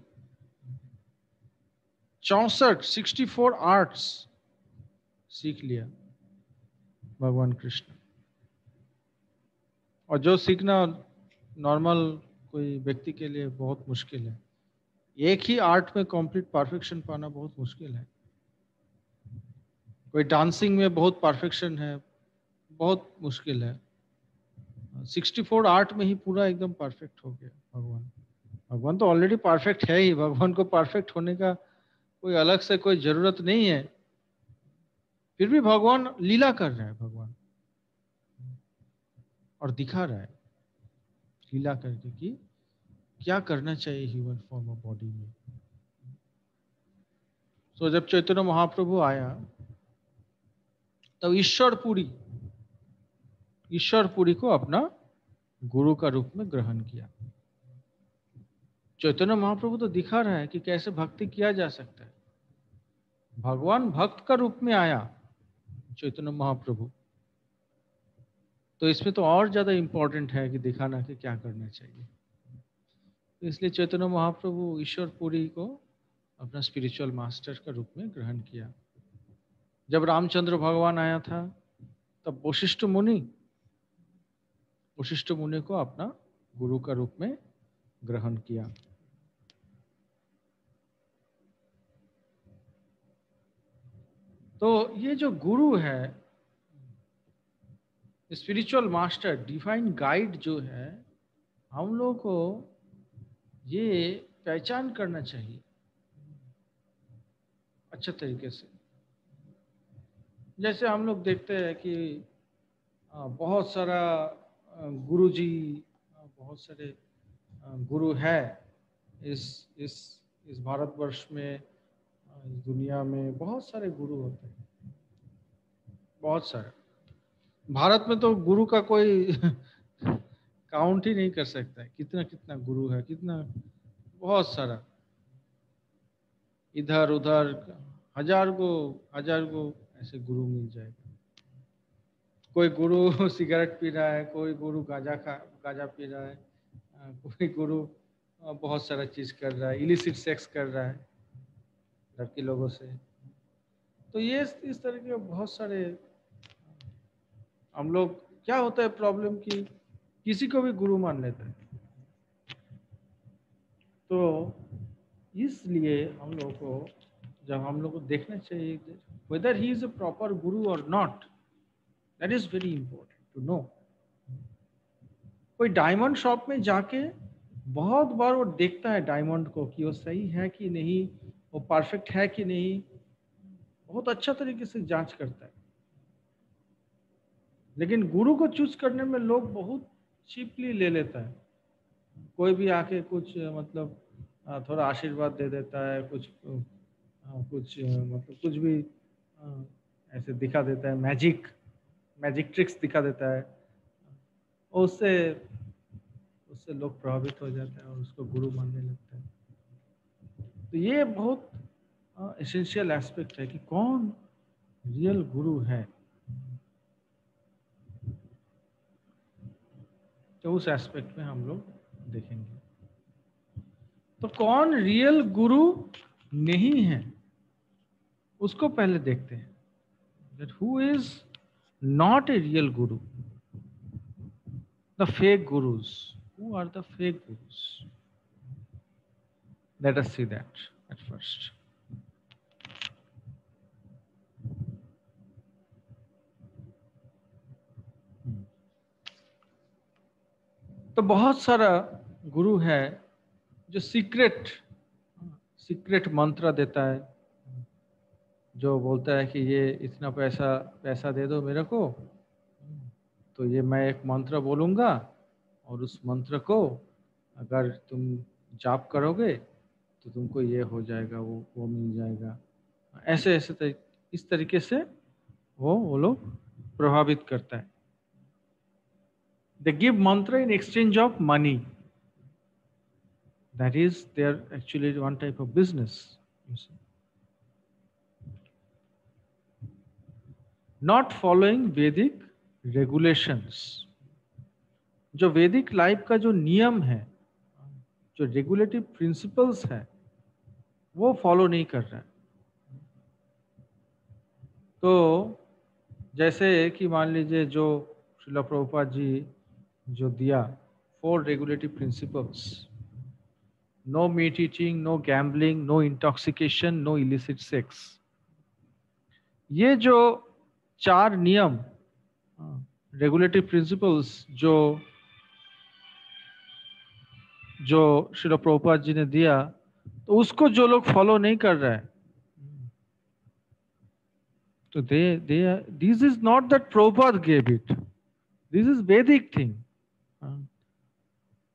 चौसठ सिक्सटी फोर आर्ट्स सीख लिया भगवान कृष्ण और जो सीखना नॉर्मल कोई व्यक्ति के लिए बहुत मुश्किल है। एक ही आर्ट में कंप्लीट परफेक्शन पाना बहुत मुश्किल है। कोई डांसिंग में बहुत परफेक्शन है, बहुत मुश्किल है। सिक्सटी फोर आर्ट में ही पूरा एकदम परफेक्ट हो गया भगवान। भगवान तो ऑलरेडी परफेक्ट है ही, भगवान को परफेक्ट होने का कोई अलग से कोई ज़रूरत नहीं है। फिर भी भगवान लीला कर रहे हैं, भगवान। और दिखा रहा है। लीला करके कि क्या करना चाहिए ह्यूमन फॉर्म ऑफ़ बॉडी में? तो जब चैतन्य महाप्रभु आया, तब ईश्वरपुरी ईश्वरपुरी को अपना गुरु का रूप में ग्रहण किया। चैतन्य महाप्रभु तो दिखा रहा है कि कैसे भक्ति किया जा सकता है। भगवान भक्त का रूप में आया चैतन्य महाप्रभु। तो इसमें तो और ज़्यादा इम्पोर्टेंट है कि दिखाना कि क्या करना चाहिए। तो इसलिए चैतन्य महाप्रभु ईश्वर पुरी को अपना स्पिरिचुअल मास्टर का रूप में ग्रहण किया। जब रामचंद्र भगवान आया था, तब वशिष्ठ मुनि वशिष्ठ मुनि को अपना गुरु का रूप में ग्रहण किया। तो ये जो गुरु है स्पिरिचुअल मास्टर डिवाइन गाइड जो है, हम लोग को ये पहचान करना चाहिए। अच्छे तरीके से। जैसे हम लोग देखते हैं कि बहुत सारा गुरु जी बहुत सारे गुरु है इस इस इस भारतवर्ष में इस दुनिया में बहुत सारे गुरु होते हैं। बहुत सारे। भारत में तो गुरु का कोई [laughs] काउंट ही नहीं कर सकता है। कितना कितना गुरु है, कितना, बहुत सारा। इधर उधर हज़ार को हज़ार को ऐसे गुरु मिल जाएगा। कोई गुरु [laughs] सिगरेट पी रहा है, कोई गुरु गांजा खा, गांजा पी रहा है कोई गुरु बहुत सारा चीज़ कर रहा है इलिसिट सेक्स कर रहा है, लड़की लोगों से। तो ये इस तरह के बहुत सारे हम लोग, क्या होता है प्रॉब्लम की किसी को भी गुरु मान लेते हैं। तो इसलिए हम लोग को, जब हम लोग को देखना चाहिए whether he is a proper guru और not that is very important to know कोई डायमंड शॉप में जाके बहुत बार वो देखता है डायमंड को कि वो सही है कि नहीं, वो परफेक्ट है कि नहीं, बहुत अच्छा तरीके से जाँच करता है। लेकिन गुरु को चूज़ करने में लोग बहुत चीपली ले लेता है। कोई भी आके कुछ मतलब थोड़ा आशीर्वाद दे देता है, कुछ कुछ मतलब कुछ भी ऐसे दिखा देता है मैजिक मैजिक ट्रिक्स दिखा देता है। उससे उससे लोग प्रभावित हो जाते हैं और उसको गुरु मानने लगते हैं। तो ये बहुत एसेंशियल एस्पेक्ट है कि कौन रियल गुरु है। तो उस एस्पेक्ट में हम लोग देखेंगे। तो कौन रियल गुरु नहीं है? उसको पहले देखते हैं। That who is not a real guru the fake gurus who are the fake gurus let us see that at first तो बहुत सारा गुरु है जो सीक्रेट सीक्रेट मंत्र देता है। जो बोलता है कि ये इतना पैसा पैसा दे दो मेरे को तो ये मैं एक मंत्र बोलूँगा और उस मंत्र को अगर तुम जाप करोगे तो तुमको ये हो जाएगा, वो वो मिल जाएगा। ऐसे ऐसे इस तरीके से वो वो लोग प्रभावित करता है। They give mantra in exchange of money. That is, they are actually one type of business. You see. Not following Vedic regulations. जो वैदिक लाइफ का जो नियम है जो रेगुलेटिव प्रिंसिपल्स है वो फॉलो नहीं कर रहा है तो जैसे कि मान लीजिए जो शिला प्रभुपाद जी जो दिया four regulative principles no meat eating no gambling no intoxication no illicit sex ये जो चार नियम रेगुलेटिव प्रिंसिपल्स जो जो श्री प्रभुपाद जी ने दिया तो उसको जो लोग फॉलो नहीं कर रहे हैं तो they they this is not that Prabhupada gave it this is Vedic thing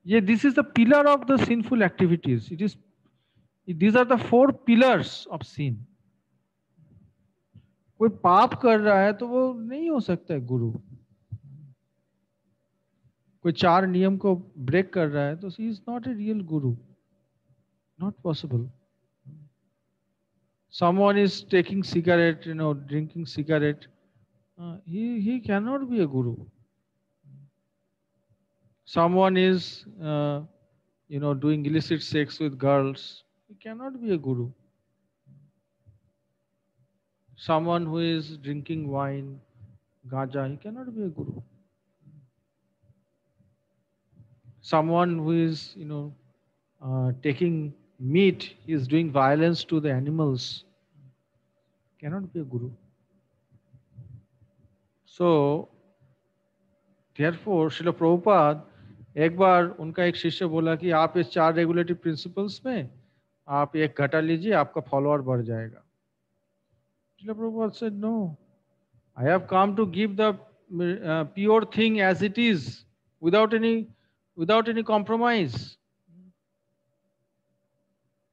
ये this is the pillar of the sinful activities it is these are the four pillars of sin कोई पाप कर रहा है तो वो नहीं हो सकता है गुरु। कोई चार नियम को ब्रेक कर रहा है तो she is not a real guru. Not possible is taking cigarette you know drinking cigarette uh, he he cannot be a guru someone is uh, you know doing illicit sex with girls. He cannot be a guru. Someone who is drinking wine gaja he cannot be a guru. Someone who is you know uh, taking meat he is doing violence to the animals cannot be a guru. So therefore Srila Prabhupada एक बार उनका एक शिष्य बोला कि आप इस चार regulative principles में आप एक घटा लीजिए, आपका फॉलोअर बढ़ जाएगा। No I have come to give the pure thing as it is without any without any compromise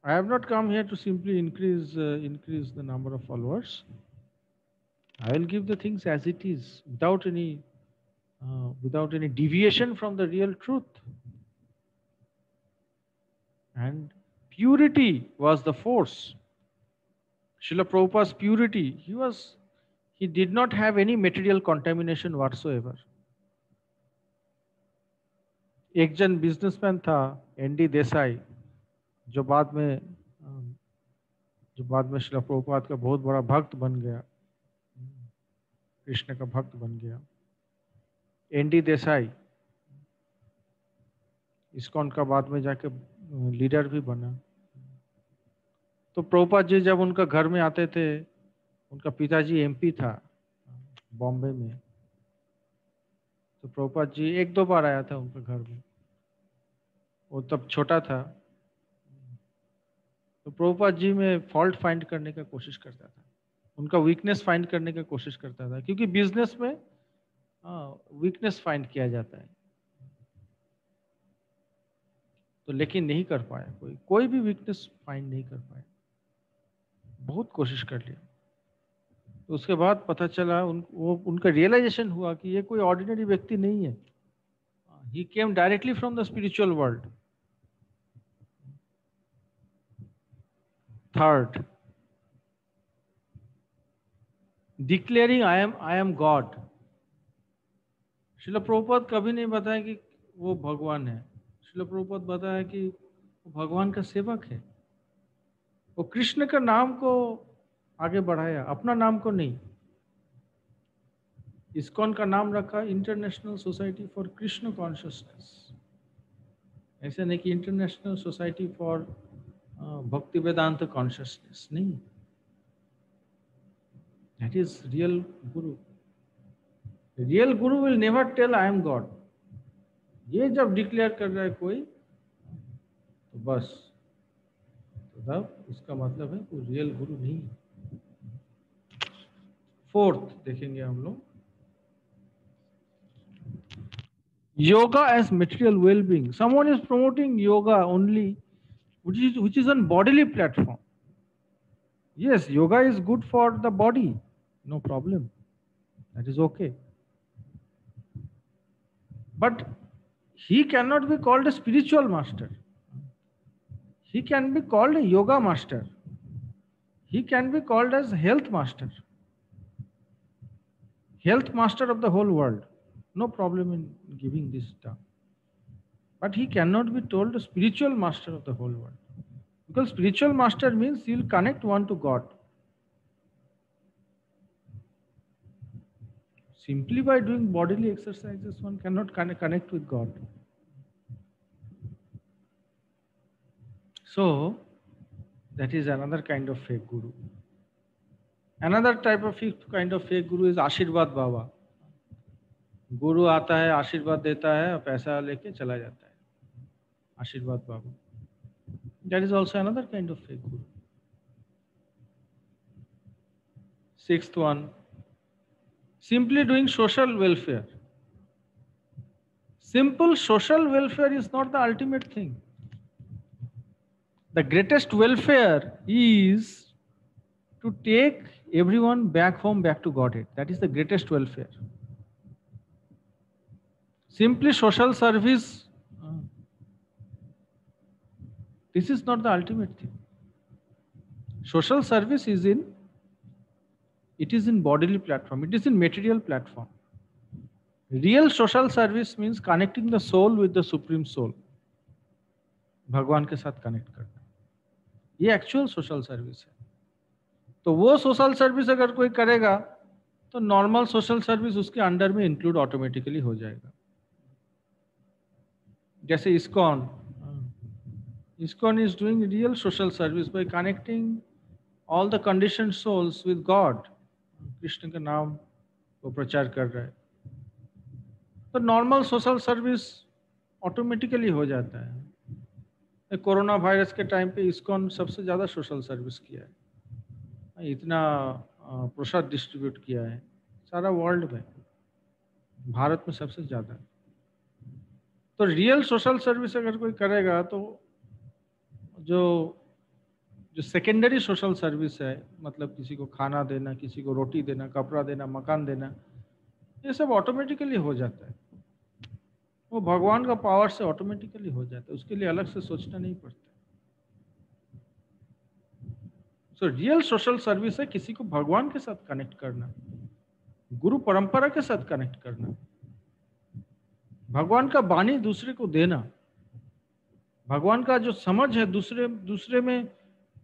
I have not come here to simply increase increase the number of followers I will give the things as it is without any uh, without any deviation from the real truth. And purity was the force. Srila Prabhupada's purity, he was, he did not have any material contamination whatsoever. एक जन businessman था ND Desai जो बाद में जो बाद में शिला प्रभुपाद का बहुत बड़ा भक्त बन गया कृष्ण का भक्त बन गया एनडी देसाई इसकॉन का बाद में जाके लीडर भी बना। तो प्रभुपाद जी जब उनका घर में आते थे, उनका पिताजी एमपी था, बॉम्बे में तो प्रभुपाद जी एक दो बार आया था उनके घर में। वो तब छोटा था। तो प्रभुपाद जी में फॉल्ट फाइंड करने का कोशिश करता था। उनका वीकनेस फाइंड करने का कोशिश करता था, क्योंकि बिज़नेस में वीकनेस फाइंड किया जाता है। तो लेकिन नहीं कर पाया कोई। कोई भी वीकनेस फाइंड नहीं कर पाया। बहुत कोशिश कर लिया। तो उसके बाद पता चला, उन, वो, उनका रियलाइजेशन हुआ कि ये कोई ऑर्डिनरी व्यक्ति नहीं है। He came directly from the spiritual world third declaring I am I am God Shrila Prabhupada कभी नहीं बताया कि वो भगवान है। शिल प्रभुपद बताया कि वो भगवान का सेवक है। वो कृष्ण का नाम को आगे बढ़ाया, अपना नाम को नहीं। इसकॉन का नाम रखा international society for Krishna consciousness ऐसे नहीं कि international society for bhakti Vedanta consciousness नहीं। That is real guru real guru will never tell I am God ये जब डिक्लेयर कर रहा है कोई तो बस। तो तब इसका मतलब है कोई रियल गुरु नहीं फोर्थ देखेंगे हम लोग। Yoga as material wellbeing someone is promoting yoga only which is which is an bodily platform yes yoga is good for the body no problem that is okay but he cannot be called a spiritual master. He can be called a yoga master. He can be called as health master. Health master of the whole world. No problem in giving this term. But he cannot be told a spiritual master of the whole world. Because spiritual master means he'll connect one to god simply by doing bodily exercises one cannot connect with god so that is another kind of fake guru another type of fifth kind of fake guru is ashirvad baba गुरु आता है आशीर्वाद देता है और पैसा लेके चला जाता है आशीर्वाद बाबू that is also another kind of fake guru six one simply doing social welfare. Simple social welfare is not the ultimate thing. The greatest welfare is to take everyone back home back to godhead. That is the greatest welfare. Simply social service uh, this is not the ultimate thing. Social service is in it is in bodily platform. It is in material platform. Real social service means connecting the soul with the supreme soul. भगवान के साथ connect करना। ये actual social service है। तो वो social service अगर कोई करेगा तो नॉर्मल सोशल सर्विस उसके अंडर में इंक्लूड ऑटोमेटिकली हो जाएगा। जैसे ISKCON ISKCON is doing real social service by connecting all the condition souls with God Krishna का नाम को प्रचार कर रहा तो नॉर्मल सोशल सर्विस ऑटोमेटिकली हो जाता है। कोरोना वायरस के टाइम पे इसकॉन सबसे ज़्यादा सोशल सर्विस किया है। इतना प्रसाद डिस्ट्रीब्यूट किया है। सारा वर्ल्ड में, भारत में सबसे ज़्यादा। तो रियल सोशल सर्विस अगर कोई करेगा तो जो जो सेकेंडरी सोशल सर्विस है मतलब किसी को खाना देना, किसी को रोटी देना, कपड़ा देना, मकान देना, ये सब ऑटोमेटिकली हो जाता है। वो भगवान का पावर से ऑटोमेटिकली हो जाता है। उसके लिए अलग से सोचना नहीं पड़ता। सो रियल सोशल सर्विस है किसी को भगवान के साथ कनेक्ट करना, गुरु परंपरा के साथ कनेक्ट करना, भगवान का बाणी दूसरे को देना, भगवान का जो समझ है दूसरे दूसरे में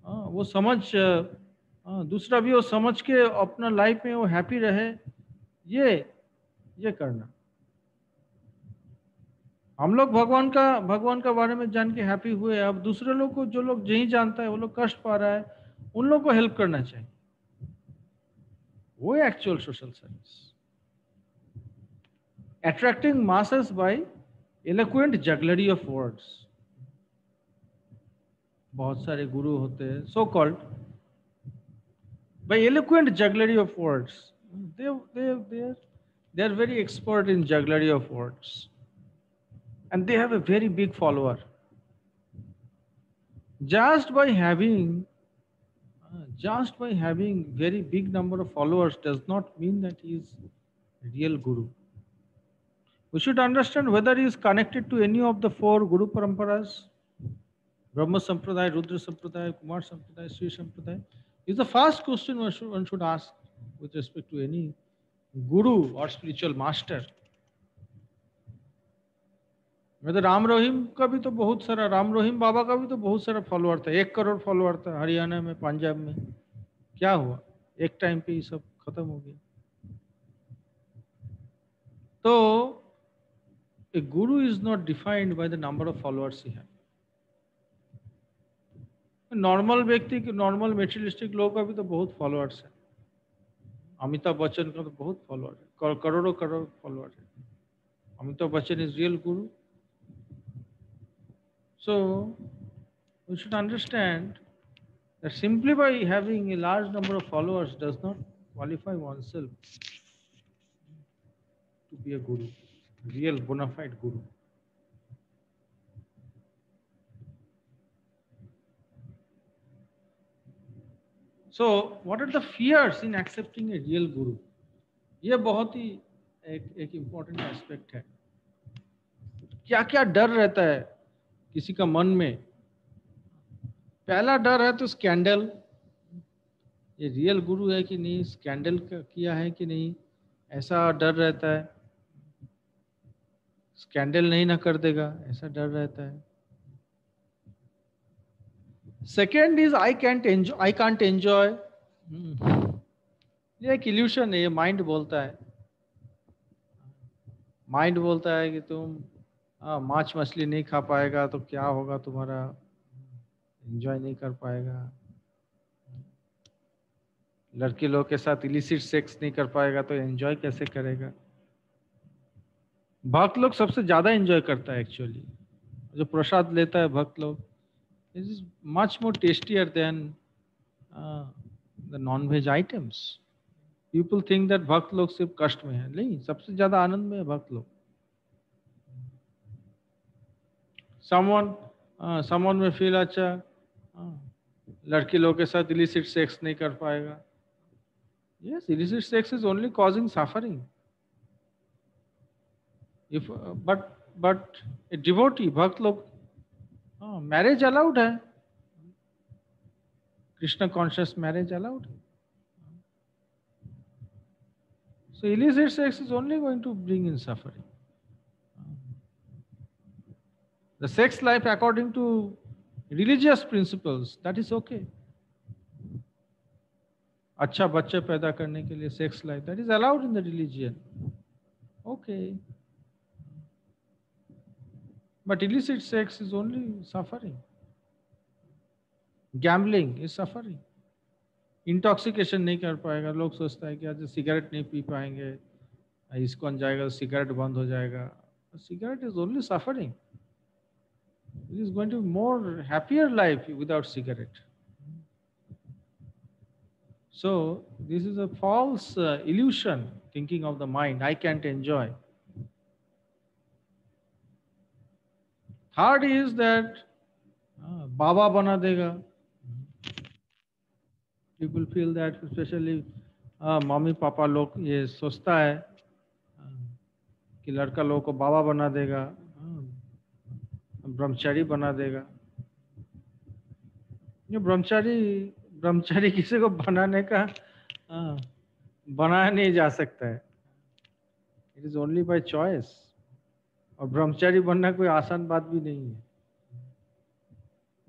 आ, वो समझ आ, दूसरा भी वो समझ के अपना लाइफ में वो हैप्पी रहे ये ये करना। हम लोग भगवान का भगवान का बारे में जान के हैप्पी हुए अब दूसरे लोग को जो लोग नहीं जानता है वो लोग कष्ट पा रहा है उन लोग को हेल्प करना चाहिए। वो actual social service attracting masses by eloquent jugglery of words बहुत सारे गुरु होते हैं so called by eloquent jugglery of words they are very expert in jugglery of words and they have a very big follower just by having just by having very big number of followers does not mean that is real guru we should understand whether is connected to any of the four guru परंपराज brahma sampradaya rudra sampradaya kumar sampradaya sri sampradaya is the first question one should, one should ask with respect to any guru or spiritual master मैं तो राम रहीम का भी तो बहुत सारा राम रहीम बाबा का भी तो बहुत सारा फॉलोअर था एक करोड़ फॉलोअर था हरियाणा में पंजाब में क्या हुआ एक टाइम पे ये सब खत्म हो गया तो a guru is not defined by the number of followers he है नॉर्मल व्यक्ति के नॉर्मल मेटेरियलिस्टिक लोगों का भी तो बहुत फॉलोअर्स है अमिताभ बच्चन का तो बहुत फॉलोअर है करोड़ों करोड़ फॉलोअर है Amitabh Bachchan is real guru So we should understand that simply by having a large number of followers does not qualify oneself to be a guru, real bona fide guru. So, what are the fears in accepting a real guru ये बहुत ही एक एक important aspect है। क्या क्या डर रहता है किसी का मन में? पहला डर है तो स्कैंडल ये रियल गुरु है कि नहीं? स्कैंडल किया है कि नहीं? ऐसा डर रहता है। स्कैंडल नहीं ना कर देगा, ऐसा डर रहता है। Second is I can't enjoy I can't enjoy ये एक इल्यूशन है, ये माइंड बोलता है। माइंड बोलता है कि तुम हाँ माछ मछली नहीं खा पाएगा तो क्या होगा तुम्हारा? एंजॉय नहीं कर पाएगा। लड़के लोग के साथ इलिसिट सेक्स नहीं कर पाएगा तो एंजॉय कैसे करेगा? भक्त लोग सबसे ज़्यादा एंजॉय करता है एक्चुअली जो प्रसाद लेता है, भक्त लोग। It is much more tastier than the non veg items people think that भक्त लोग सिर्फ़ कष्ट में है नहीं सबसे ज़्यादा आनंद में है भक्त लोग समवन समवन में फील अच्छा लड़की लोग के साथ इलिसिट सेक्स नहीं कर पाएगा yes illicit sex is only causing suffering. If uh, but but a devotee भक्त लोग मैरिज अलाउड है। Krishna conscious marriage allowed so illicit sex is only going to bring in suffering the sex life according to religious principles that is okay अच्छा बच्चे पैदा करने के लिए sex life that is allowed in the religion okay. but illicit sex is only suffering gambling is suffering intoxication नहीं कर पाएगा लोग सोचता है कि आज सिगरेट नहीं पी पाएंगे इसको जाएगा तो सिगरेट बंद हो जाएगा cigarette is only suffering it is going to be more happier life without cigarette so this is a false uh, illusion thinking of the mind i can't enjoy third is that बाबा बना देगा people feel that specially mummy papa लोग ये सोचता है कि लड़का लोगों को बाबा बना देगा ब्रह्मचारी बना देगा ये ब्रह्मचारी ब्रह्मचारी किसी को बनाने का बनाया नहीं जा सकता है it is only by choice और ब्रह्मचारी बनना कोई आसान बात भी नहीं है।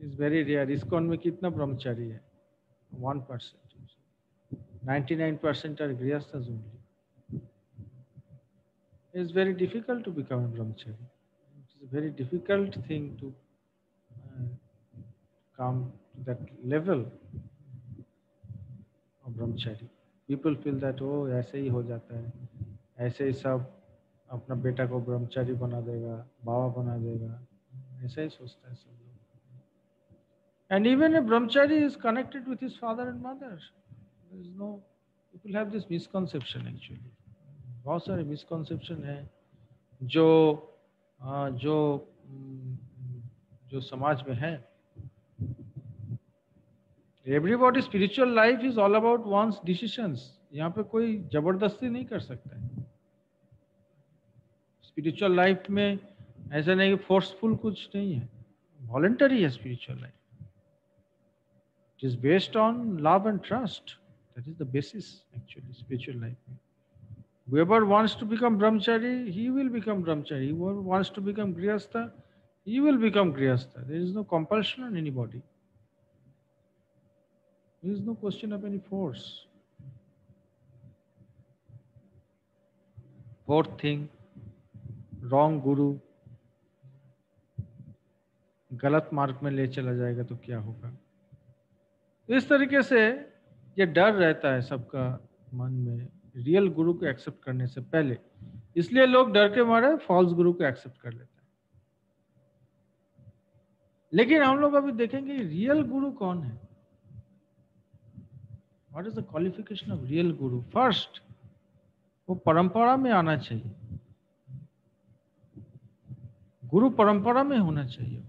इज़ वेरी रेयर इसकोन में कितना ब्रह्मचारी है? One percent ninety nine percent are गृहस्थ only is very difficult to become brahmachari it is difficult thing to uh, come to that level of brahmachari. People feel oh ऐसे ही हो जाता है ऐसे ही सब अपना बेटा को ब्रह्मचारी बना देगा, बाबा बना देगा। ऐसा ही सोचता है सब लोग। And a brahmachari is connected with his father and mother, there is no, people have this misconception actually बहुत सारे मिसकॉन्सेप्शन है जो जो जो समाज में है। Everybody spiritual life is all about one's decisions यहाँ पे कोई ज़बरदस्ती नहीं कर सकता है। स्पिरिचुअल लाइफ में ऐसा नहीं कि फोर्सफुल कुछ नहीं है वॉलेंटरी है spiritual life it is based on love and trust that is the basis actually spiritual life में whoever wants to become brahmachari he will become brahmachari whoever wants to become grihastha he will become grihastha there is no compulsion on anybody there is no question of any force fourth thing wrong guru गलत मार्ग में ले चला जाएगा तो क्या होगा? इस तरीके से ये डर रहता है सबका मन में। रियल गुरु को एक्सेप्ट करने से पहले। इसलिए लोग डर के मारे फॉल्स गुरु को एक्सेप्ट कर लेते हैं। लेकिन हम लोग अभी देखेंगे रियल गुरु कौन है? What is the qualification of real guru first वो परंपरा में आना चाहिए। गुरु परंपरा में होना चाहिए।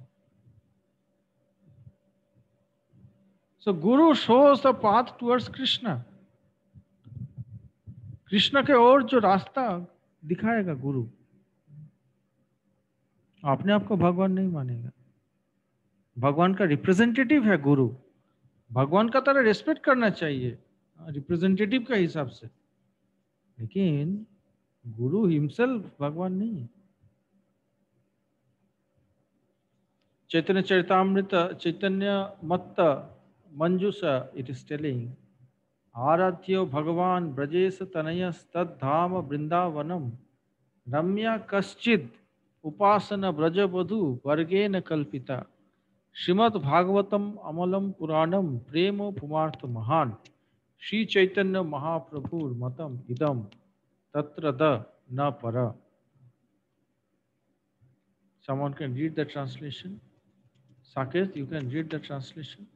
So guru shows the path towards Krishna Krishna के और जो रास्ता दिखाएगा गुरु, अपने आप को भगवान नहीं मानेगा। भगवान का रिप्रेजेंटेटिव है गुरु। भगवान का तरह रेस्पेक्ट करना चाहिए रिप्रेजेंटेटिव का हिसाब से। लेकिन गुरु हिमसेल्फ भगवान नहीं है। Chaitanya Charitamrita, Chaitanya Matta, Manjusa, it is telling, Aradhyo Bhagavan Brajesa Tanayas Tad Dhama Brindavanam Ramya Kaschid Upasana Brajabadhu Vargena Kalpita Shrimad Bhagavatam Amalam Puranam Premo Pumartha Mahan Shri Chaitanya Mahaprabhu Matam Idam Tatrada Na Para. Someone can read the translation saket you can read the translation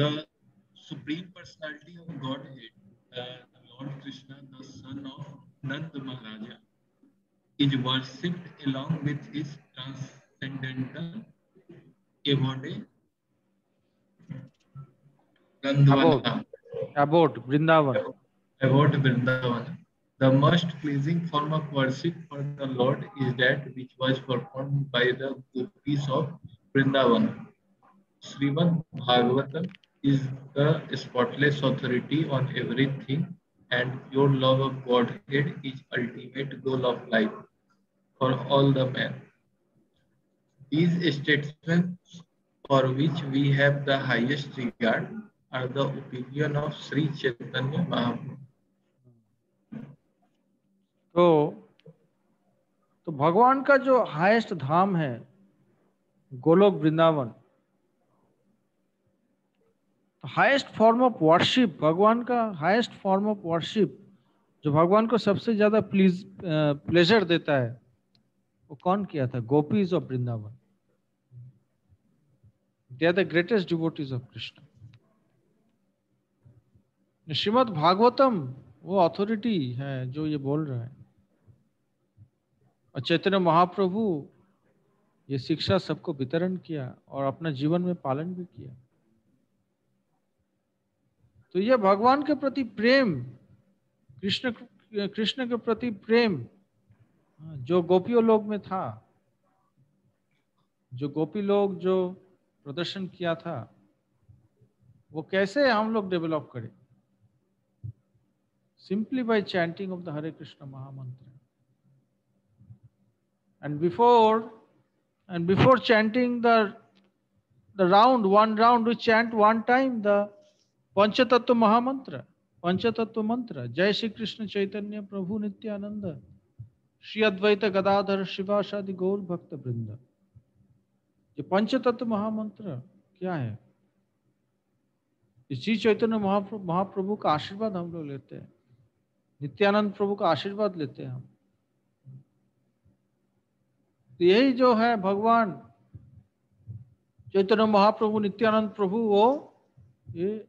the supreme personality of godhead uh, lord krishna the son of nand maharaja is worshipped along with his transcendental avode About, about Vrindavan. About Vrindavan. The most pleasing form of worship for the Lord is that which was performed by the gopis of Vrindavan. Srimad Bhagavatam is the spotless authority on everything and your love of Godhead is ultimate goal of life for all the men. These statements for which we have the highest regard are the opinion of Sri Chaitanya Mahaprabhu. तो तो भगवान का जो highest धाम है, गोलोक वृंदावन तो highest form of worship, भगवान का highest form of worship, जो भगवान को सबसे ज़्यादा प्लीज़ प्लेजर देता है, वो कौन किया था? Gopis of Vrindavan. They are the greatest devotees of Krishna Srimad Bhagavatam, वो अथॉरिटी है जो ये बोल रहा है। और चैतन्य महाप्रभु ये शिक्षा सबको वितरण किया और अपना जीवन में पालन भी किया तो यह भगवान के प्रति प्रेम, कृष्ण कृष्ण के प्रति प्रेम, जो गोपियों लोग में था, जो गोपी लोग जो प्रदर्शन किया था, वो कैसे हम लोग डेवलप करें simply by chanting of the Hare Krishna Mahamantra. And before and before chanting the the round, one round, we chant one time the Panchatattva Mahamantra, Panchatattva Mantra, Jai Shri Krishna Chaitanya Prabhu Nityananda, Shri Advaita Gadadhar Shivashadi Gaur Bhakta Brinda. ये पंचतत्व महामंत्र क्या है इसी चैतन्य महाप्रभु महाप्रभु का आशीर्वाद हम लोग लेते हैं नित्यानंद प्रभु का आशीर्वाद लेते हैं हम तो यही जो है भगवान, चैतन्य महाप्रभु, नित्यानंद प्रभु, वो ये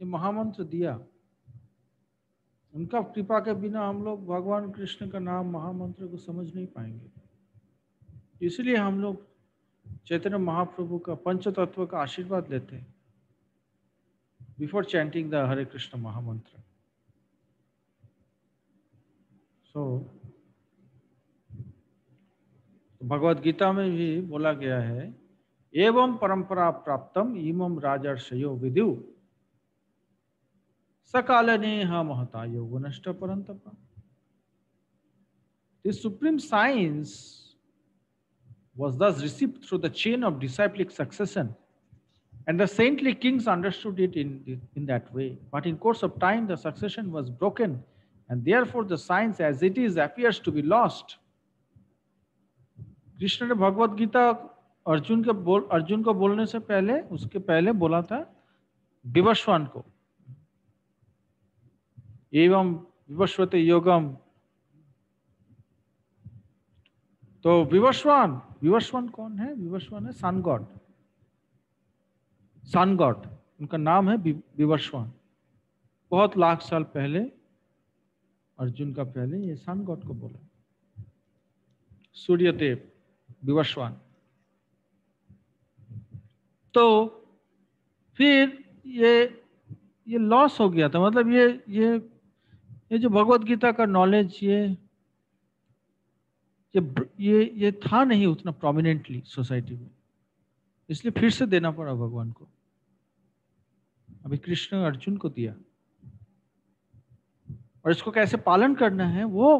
ये महामंत्र दिया। उनका कृपा के बिना हम लोग भगवान कृष्ण का नाम महामंत्र को समझ नहीं पाएँगे। इसलिए हम लोग चैतन्य महाप्रभु का पंच तत्व का आशीर्वाद लेते हैं। Before chanting the Hare Krishna Mahamantra. तो भगवत गीता में भी बोला गया है, एवं परंपरा प्राप्तम इमम राजर्षयो विदु। सकाल ने महता योग नष्ट परंत supreme science was thus received through the chain of disciplic succession and the saintly kings understood it in in that way but in course of time the succession was broken and therefore the science as it is appears to be lost Krishna ने भगवत गीता अर्जुन के बोल, अर्जुन को बोलने से पहले, उसके पहले बोला था विवस्वान को। एवं विवस्वते योगम। तो विवस्वान विवस्वान कौन है? विवस्वान है सन गॉड सन गॉड उनका नाम है विवस्वान बहुत लाख साल पहले, अर्जुन का पहले ये सन गॉड को बोला। सूर्यदेव। विवस्वान तो फिर ये ये लॉस हो गया था मतलब ये ये ये जो भगवत गीता का नॉलेज ये ये ये ये था नहीं उतना प्रोमिनेंटली सोसाइटी में। इसलिए फिर से देना पड़ा भगवान को। अभी कृष्ण अर्जुन को दिया। और इसको कैसे पालन करना है, वो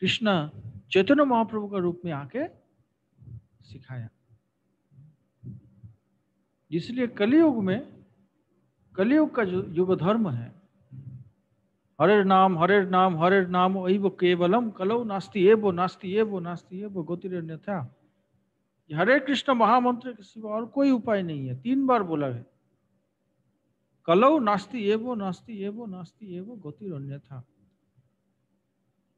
कृष्ण चैतन्य महाप्रभु का रूप में आके सिखाया। इसलिए कलयुग में, कलयुग का जो युग धर्म है हरे नाम हरे नाम हरे नाम वो केवलम कलो नास्ती ये वो नास्ती ये वो नास्ती ये वो गोतिर था हरे कृष्ण महामंत्र के सिवा और कोई उपाय नहीं है। तीन बार बोला है, कलो नास्ती ये वो नास्ती ये वो नास्ती ये वो गोतिर था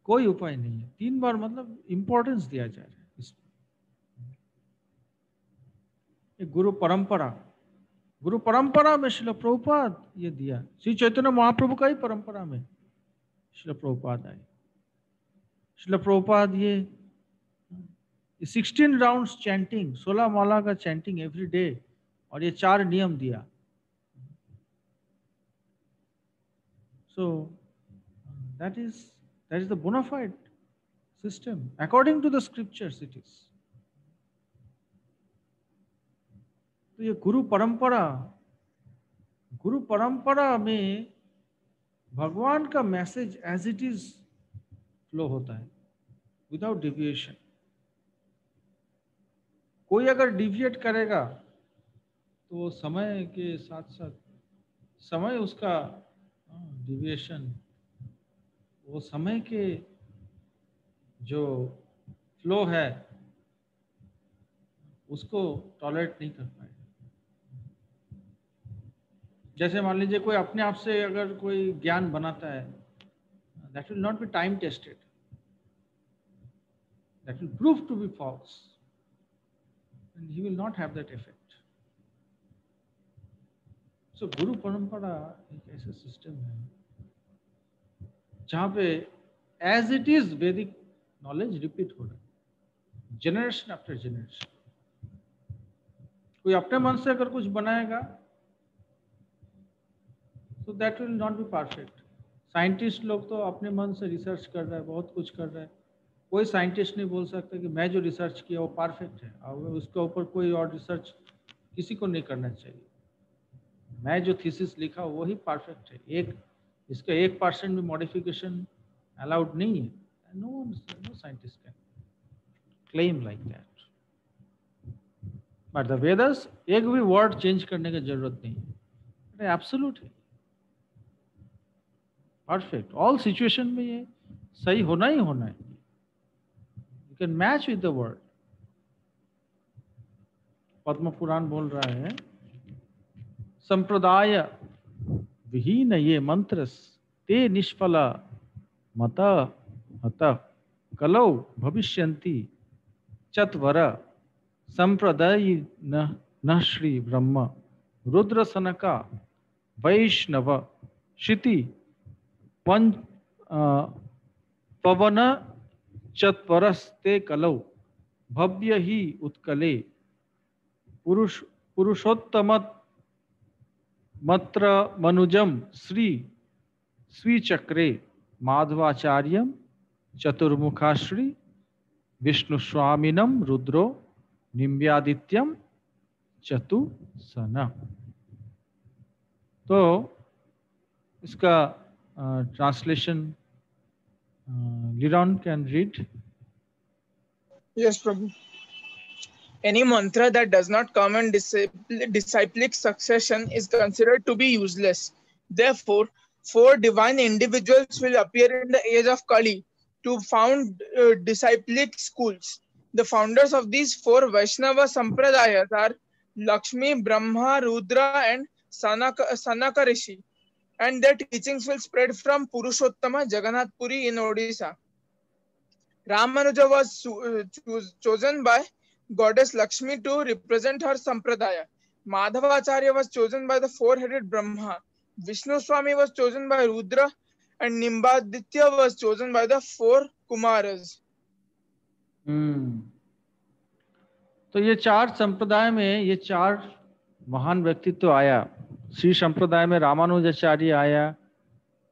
कोई उपाय नहीं है। तीन बार मतलब इंपॉर्टेंस दिया जा रहा है। इसमें गुरु परंपरा गुरु परंपरा में शिल प्रभुपाद ये दिया श्री चैतन्य महाप्रभु का ही परंपरा में शिल प्रभुपाद आए शिल प्रभुपाद ये सिक्सटीन राउंड्स चैंटिंग सोलह माला का चैंटिंग एवरी डे और ये चार नियम दिया so that is That is bona fide system. According to the scriptures, it is. तो ये गुरु परंपरा गुरु परंपरा में भगवान का message as it is flow होता है विदाउट डिविएशन कोई अगर डिविएट करेगा तो वो समय के साथ साथ समय उसका डिविएशन हाँ, वो समय के जो फ्लो है उसको टॉलरेट नहीं कर पाए जैसे मान लीजिए कोई अपने आप से अगर कोई ज्ञान बनाता है that will not be time tested that will prove to be false and he will not have that effect so guru परंपरा एक ऐसा सिस्टम है, जहाँ पे as it is Vedic knowledge repeat हो रहा है। जनरेशन आफ्टर जनरेशन कोई अपने मन से अगर कुछ बनाएगा तो that will not be perfect scientist लोग तो अपने मन से रिसर्च कर रहा है, बहुत कुछ कर रहा है। कोई साइंटिस्ट नहीं बोल सकता कि मैं जो रिसर्च किया वो परफेक्ट है, और उसके ऊपर कोई और रिसर्च किसी को नहीं करना चाहिए। मैं जो थीसिस लिखा वही परफेक्ट है। एक, इसका एक परसेंट भी मॉडिफिकेशन अलाउड नहीं है। No no scientist can claim like that but the Vedas एक भी वर्ड चेंज करने की ज़रूरत नहीं है। एब्सोल्यूट है। परफेक्ट ऑल सिचुएशन में ये सही होना ही होना है। You can match with the word Padma Purana बोल रहा है संप्रदाय विहीन ये मंत्र ते निष्फल मत हत कलौ भविष्यन्ति चत्वर संप्रदाय न, न श्री ब्रह्म रुद्र सनका वैष्णव क्षिति पंच पवन चत्वरस्ते कलौ, भव्य ही उत्कले। पुरुष पुरुषोत्तम मत्र मनुजम श्री स्वीचक्रे माधवाचार्य चतुर्मुखाश्री विष्णुस्वामिनम रुद्रो निम्ब्यादित्यम चतुसन। तो इसका Uh, translation uh, Liron can read. Yes, Prabhu. Any mantra that does not come in disciplic succession is considered to be useless. Therefore, four divine individuals will appear in the age of Kali to found uh, disciplic schools. The founders of these four Vaishnava sampradayas are Lakshmi, Brahma, Rudra, and Sanaka, Sanaka Rishi. And their teachings will spread from Purushottama Jagannath Puri in Odisha. Ramanuja was chosen by goddess Lakshmi to represent her sampradaya. Madhavacharya was chosen by the four-headed Brahma. Vishnu Swami was chosen by Rudra and Nimbaditya was chosen by the four Kumaras. Hmm. तो ये चार संप्रदाय में ये चार महान व्यक्तित्व तो आया श्री संप्रदाय में रामानुजाचार्य आया,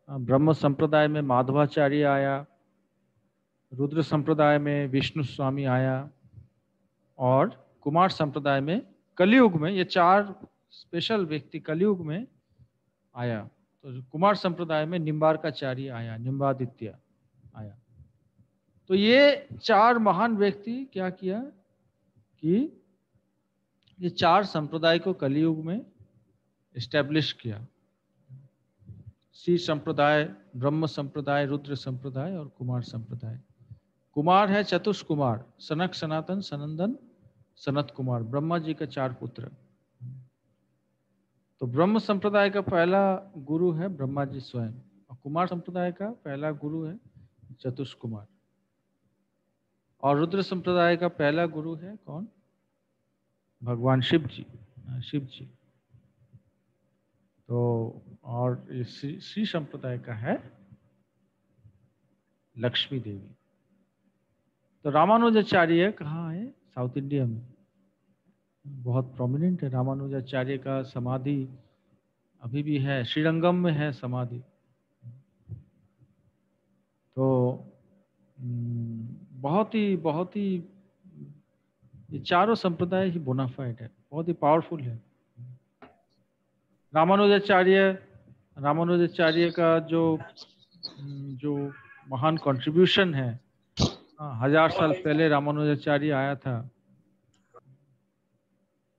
ब्रह्म संप्रदाय में माधवाचार्य आया, रुद्र संप्रदाय में विष्णु स्वामी आया और कुमार संप्रदाय में कलयुग में, ये चार स्पेशल व्यक्ति कलयुग में आया। तो कुमार संप्रदाय में निम्बारकाचार्य आया, निम्बादित्य आया। तो ये चार महान व्यक्ति क्या किया कि ये चार संप्रदाय को कलयुग में इस्टेब्लिश किया। सी संप्रदाय, ब्रह्म संप्रदाय, रुद्र संप्रदाय और कुमार संप्रदाय। कुमार है चतुष कुमार सनक सनातन, सनंदन, सनत कुमार, ब्रह्मा जी का चार पुत्र। तो ब्रह्म संप्रदाय का पहला गुरु है ब्रह्मा जी स्वयं और कुमार संप्रदाय का पहला गुरु है चतुष कुमार और रुद्र संप्रदाय का पहला गुरु है कौन? भगवान शिव जी शिव जी। तो और श्री संप्रदाय का है लक्ष्मी देवी। तो रामानुजाचार्य कहाँ है? साउथ इंडिया में। बहुत प्रोमिनेंट है। रामानुजाचार्य का समाधि अभी भी है। श्रीरंगम में है समाधि। तो बहुत ही बहुत ही, ये चारों संप्रदाय ही बोनाफाइड है। बहुत ही पावरफुल है। रामानुजाचार्य रामानुजाचार्य का जो जो महान कंट्रीब्यूशन है हाँ, हज़ार साल पहले रामानुजाचार्य आया था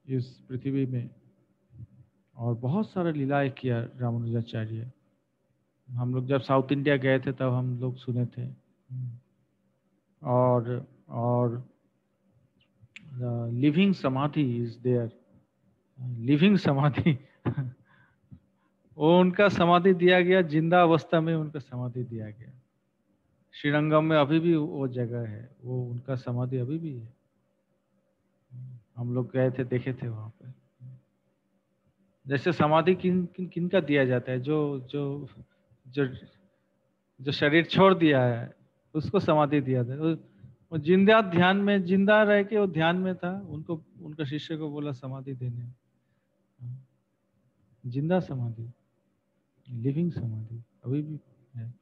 इस पृथ्वी में और बहुत सारे लीलाएँ किया रामानुजाचार्य। हम लोग जब साउथ इंडिया गए थे तब हम लोग सुने थे। और और लिविंग समाधि इज़ देयर। लिविंग समाधि [laughs] वो उनका समाधि दिया गया, ज़िंदा अवस्था में उनका समाधि दिया गया। श्रीरंगम में अभी भी वो जगह है, वो उनका समाधि अभी भी है। हम लोग गए थे, देखे थे वहाँ पे। जैसे समाधि किन किन किन का दिया जाता है? जो जो जो जो शरीर छोड़ दिया है, उसको समाधि दिया था वो ज़िंदा ध्यान में, ज़िंदा रह के वो ध्यान में था, उनको, उनका शिष्य को बोला, समाधि देने। ज़िंदा समाधि। लिविंग समाधि अभी भी है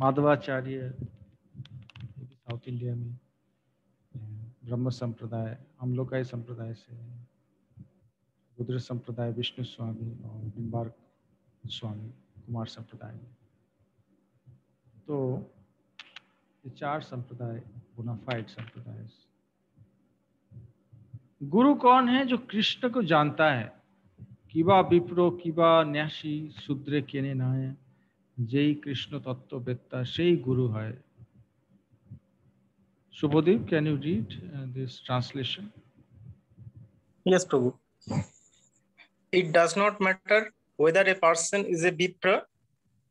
माधवाचार्य साउथ इंडिया में ब्रह्म संप्रदाय हम लोग का ही संप्रदाय से रुद्र संप्रदाय विष्णु स्वामी और निम्बार्क स्वामी कुमार संप्रदाय तो ये चार संप्रदाय बोनाफाइड संप्रदाय गुरु कौन है जो कृष्ण को जानता है किबा विप्रो किबा न्यासी शूद्र केने नाय जय कृष्ण तत्व वेत्ता से गुरु है Shubhadev, can you read uh, this translation? Yes, Prabhu. It does not matter whether a person is a Vipra,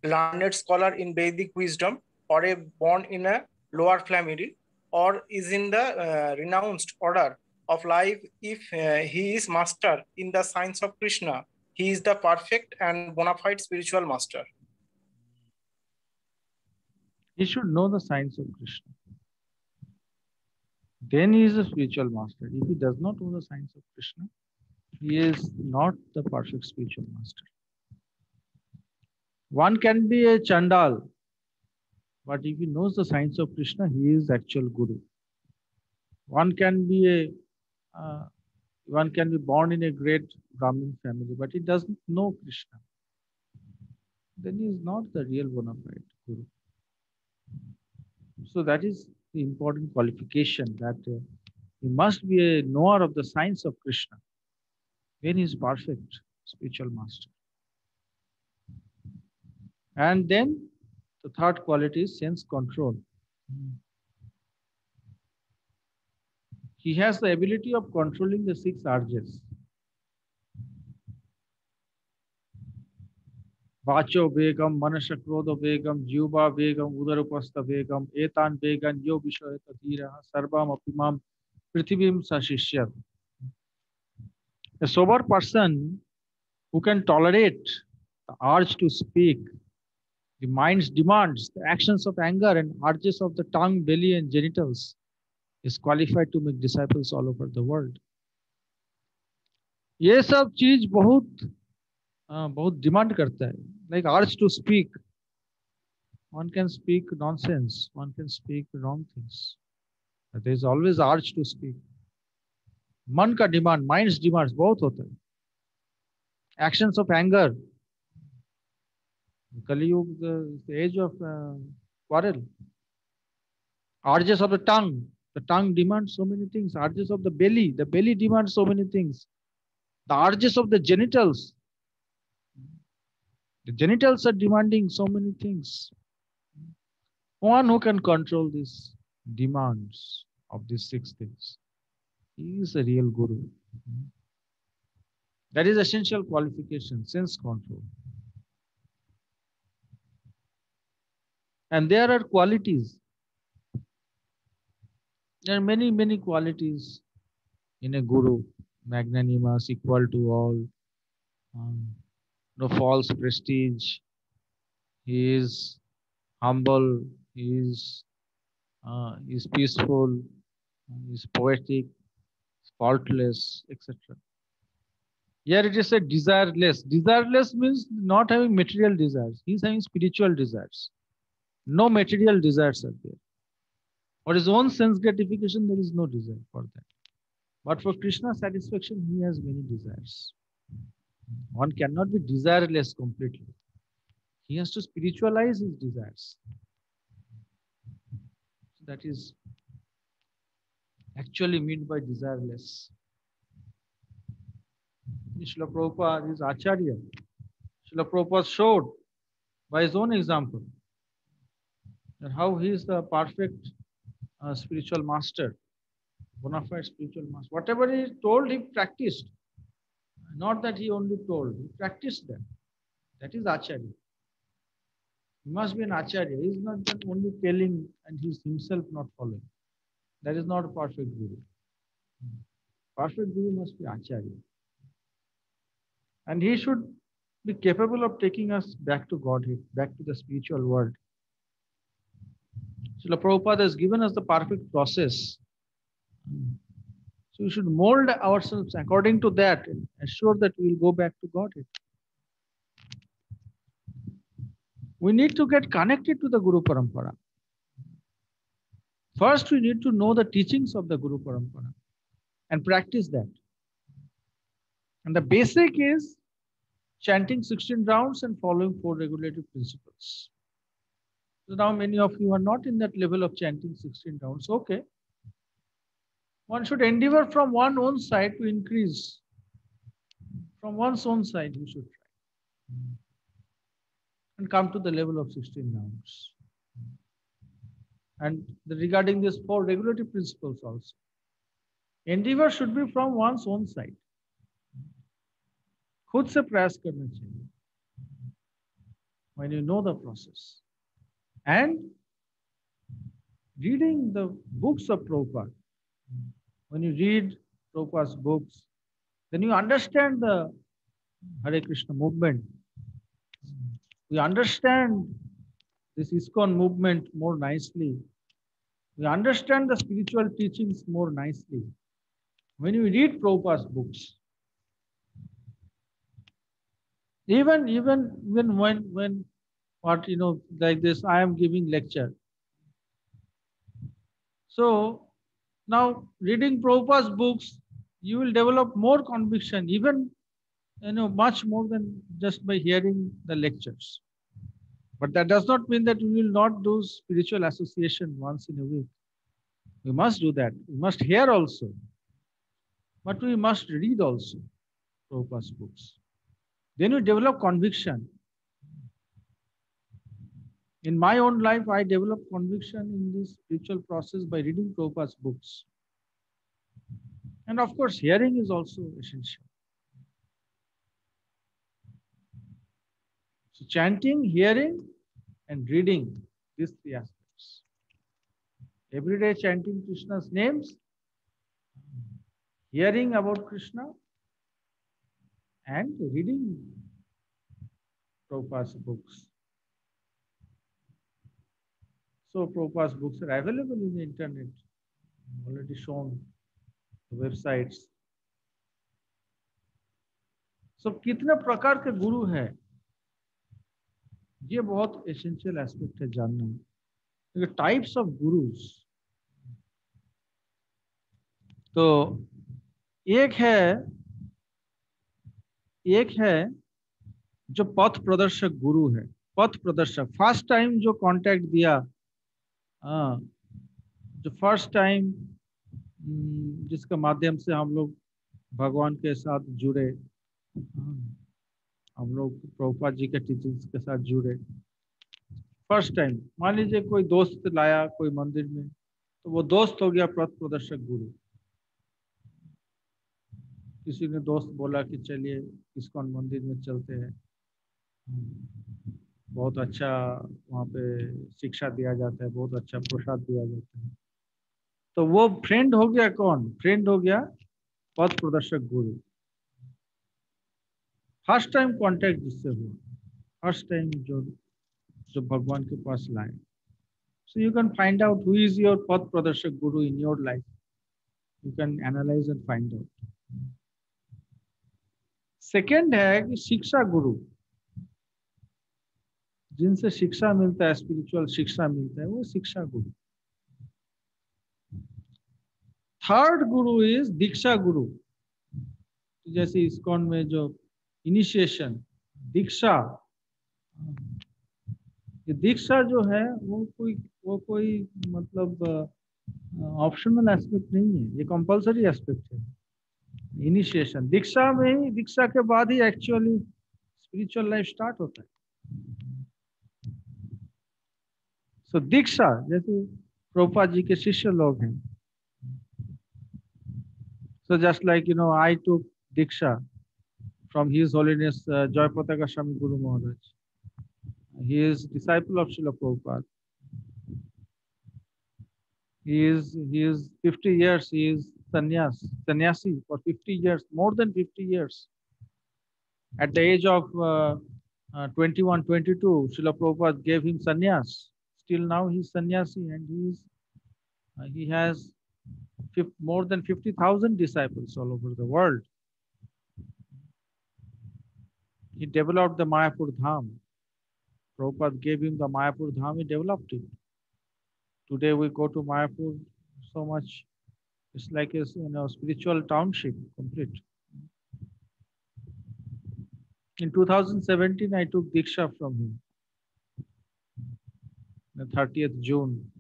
learned scholar in Vedic wisdom, or a born in a lower family, or is in the uh, renounced order of life if uh, he is master in the science of Krishna. He is the perfect and bona fide spiritual master. He should know the science of Krishna. Then he is a spiritual master. If he does not know the science of Krishna, he is not the perfect spiritual master. One can be a Chandal, but if he knows the science of Krishna, he is actual Guru. One can be a uh, one can be born in a great Brahmin family, but he doesn't know Krishna. Then he is not the real bona fide Guru. So that is the important qualification that uh, he must be a knower of the science of Krishna. Then he is perfect spiritual master. And then the third quality is sense control. He has the ability of controlling the six urges. वाचो वेगम मनस क्रोध वेगम जीवा वेगम उदरपस्थ वेगम एतान vegan यो विषय तधीर सर्वम अपिमाम पृथ्वी सशिष्य A sober person who can tolerate the urge to speak, the mind's demands, the actions of anger and urges of the tongue, belly and genitals is qualified to make disciples all over the world. ये सब चीज़ बहुत बहुत demand करता है like urges to speak one can speak nonsense one can speak wrong things but there is always urge to speak मन का demand minds demands बहुत होता है actions of anger Kaliyuga age of quarrel urges of the tongue the tongue demands so many things urges of the belly the belly demands so many things the urges of the genitals The genitals are demanding so many things. One who can control these demands of these six things, he is a real guru. That is essential qualification, sense control. And there are qualities. There are many, many qualities in a guru, magnanimous, equal to all, um, no false prestige. He is humble. He is uh, he is peaceful. He is poetic, faultless, etc. Here it is a desireless. Desireless means not having material desires. He is having spiritual desires. No material desires are there. For his own sense gratification, there is no desire for that. But for Krishna satisfaction, he has many desires. One cannot be desireless completely. He has to spiritualize his desires. That is actually meant by desireless. Srila Prabhupada is Acharya. Srila Prabhupada showed by his own example how he is the perfect uh, spiritual master, bona fide spiritual master. Whatever he told, he practiced. Not that he only told, he practiced that. That is Acharya. He must be an Acharya. He is not only telling and he is himself not following. That is not a perfect Guru. Perfect Guru must be Acharya. And he should be capable of taking us back to Godhead, back to the spiritual world. So Prabhupada has given us the perfect process so we should mold ourselves according to that and assure that we will go back to Godhead. We need to get connected to the Guru Parampara. First, we need to know the teachings of the Guru Parampara and practice that. And the basic is chanting 16 rounds and following four regulative principles So now many of you are not in that level of chanting 16 rounds. Okay. One should endeavor from one own side to increase. From one's own side, you should try. And come to the level of 16 rounds. And the, regarding these four regulative principles also. Endeavor should be from one's own side. खुद से प्रयास करना चाहिए when you know the process and reading the books of Prabhupada. When you read Prabhupada's books, then you understand the Hare Krishna movement. We understand this ISKCON movement more nicely. We understand the spiritual teachings more nicely. When you read Prabhupada's books, even even even when when what you know like this i am giving lecture. So now reading Prabhupada's books you will develop more conviction even you know much more than just by hearing the lectures. But that does not mean that we will not do spiritual association once in a week. We must do that. We must hear also. But we must read also Prabhupada's books. Then you develop conviction in my own life, I developed conviction in this spiritual process by reading Prabhupada's books. And of course, hearing is also essential. So chanting, hearing, and reading, these three aspects. Every day chanting Krishna's names, hearing about Krishna, and reading Prabhupada's books. So Prabhupada's books are available in the internet, already shown the websites. So कितने प्रकार के गुरु हैं? ये बहुत essential aspect है जानना। Types of gurus तो एक है एक है जो पथ प्रदर्शक गुरु है। पथ प्रदर्शक। फ़र्स्ट टाइम जो कांटेक्ट दिया हाँ जो फ़र्स्ट टाइम हम्म, जिसके माध्यम से हम लोग भगवान के साथ जुड़े हाँ, हम लोग प्रभुपाद जी के टीचिंग्स के साथ जुड़े। फ़र्स्ट टाइम मान लीजिए कोई दोस्त लाया कोई मंदिर में तो वो दोस्त हो गया पथ प्रदर्शक गुरु। किसी ने दोस्त बोला कि चलिए इस्कॉन मंदिर में चलते हैं। बहुत अच्छा वहाँ पे शिक्षा दिया जाता है, बहुत अच्छा प्रसाद दिया जाता है। तो वो फ्रेंड हो गया कौन? फ्रेंड हो गया पथ प्रदर्शक गुरु। फ़र्स्ट टाइम कांटेक्ट जिससे हुआ फ़र्स्ट टाइम जो जो भगवान के पास लाए। So you can find out who is your path प्रदर्शक guru in your life you can analyse and find out second है कि शिक्षा गुरु। जिनसे शिक्षा मिलता है स्पिरिचुअल शिक्षा मिलता है, वो शिक्षा गुरु। थर्ड गुरु इज़ दीक्षा गुरु। जैसे इसकोन में जो इनिशिएशन दीक्षा। ये दीक्षा जो है, वो कोई वो कोई मतलब ऑप्शनल एस्पेक्ट नहीं है, ये कंपलसरी एस्पेक्ट है। इनिशिएशन दीक्षा में ही, दीक्षा के बाद ही एक्चुअली स्पिरिचुअल लाइफ स्टार्ट होता है। सो so, दीक्षा जैसे प्रोपा जी के शिष्य लोग हैं so just like you know I too diksha from his holiness Jayapataka Swami Guru Maharaj he is disciple of Srila Prabhupada. He is he is 50 years. He is sannyas, sannyasi for 50 years, more than 50 years. At the age of uh, uh, 21, 22, Srila Prabhupada gave him sannyas till now he's sannyasi and he's uh, he has more than 50,000 disciples all over the world. He developed the Mayapur Dham. Prabhupada gave him the Mayapur Dham, he developed it. Today we go to Mayapur so much, it's like a you know, spiritual township, complete. In 2017, I took Diksha from him. The 30th June,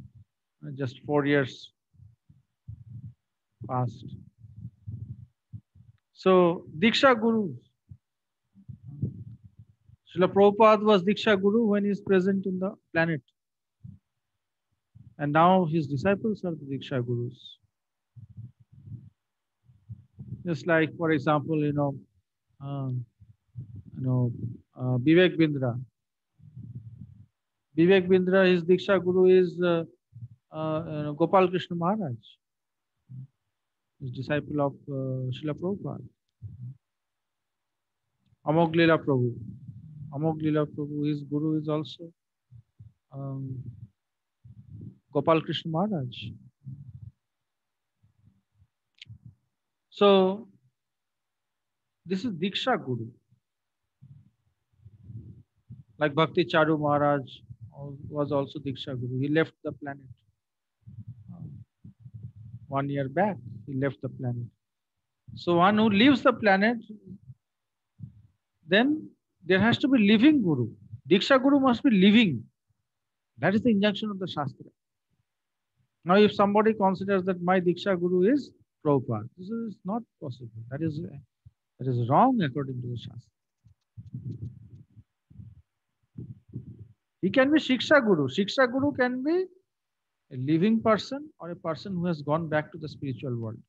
just four years passed. So, Diksha Guru. Srila Prabhupada was Diksha Guru when he is present in the planet. And now his disciples are the Diksha Gurus. Just like, for example, you know, um, you know, uh, Vivek Bindra. Vivek Bindra, his Diksha Guru is uh, uh, Gopal Krishna Maharaj, his disciple of uh, Srila Prabhupada. Amog Leela Prabhu. Amog Leela Prabhu, his Guru is also um, Gopal Krishna Maharaj. So, this is Diksha Guru. Like Bhakti Charu Maharaj was also Diksha Guru. He left the planet. One year back, he left the planet. So one who leaves the planet, then there has to be living Guru. Diksha Guru must be living. That is the injunction of the Shastra. Now, if somebody considers that my Diksha Guru is Prabhupada, this is not possible. That is, that is wrong according to the Shastra. He can be Shiksha Guru. Shiksha Guru can be a living person or a person who has gone back to the spiritual world.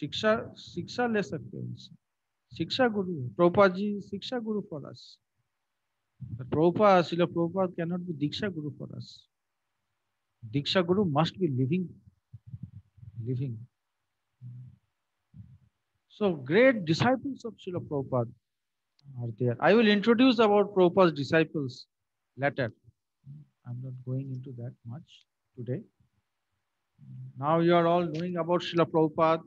Shiksha, Shiksha le sakte unse. Shiksha Guru. Prabhupada ji Shiksha Guru for us. But Prabhupada, Srila Prabhupada cannot be Diksha Guru for us. Diksha Guru must be living. Living. So great disciples of Srila Prabhupada are there. I will introduce about Prabhupada's disciples later. I'm not going into that much today. Now you are all knowing about Srila Prabhupada.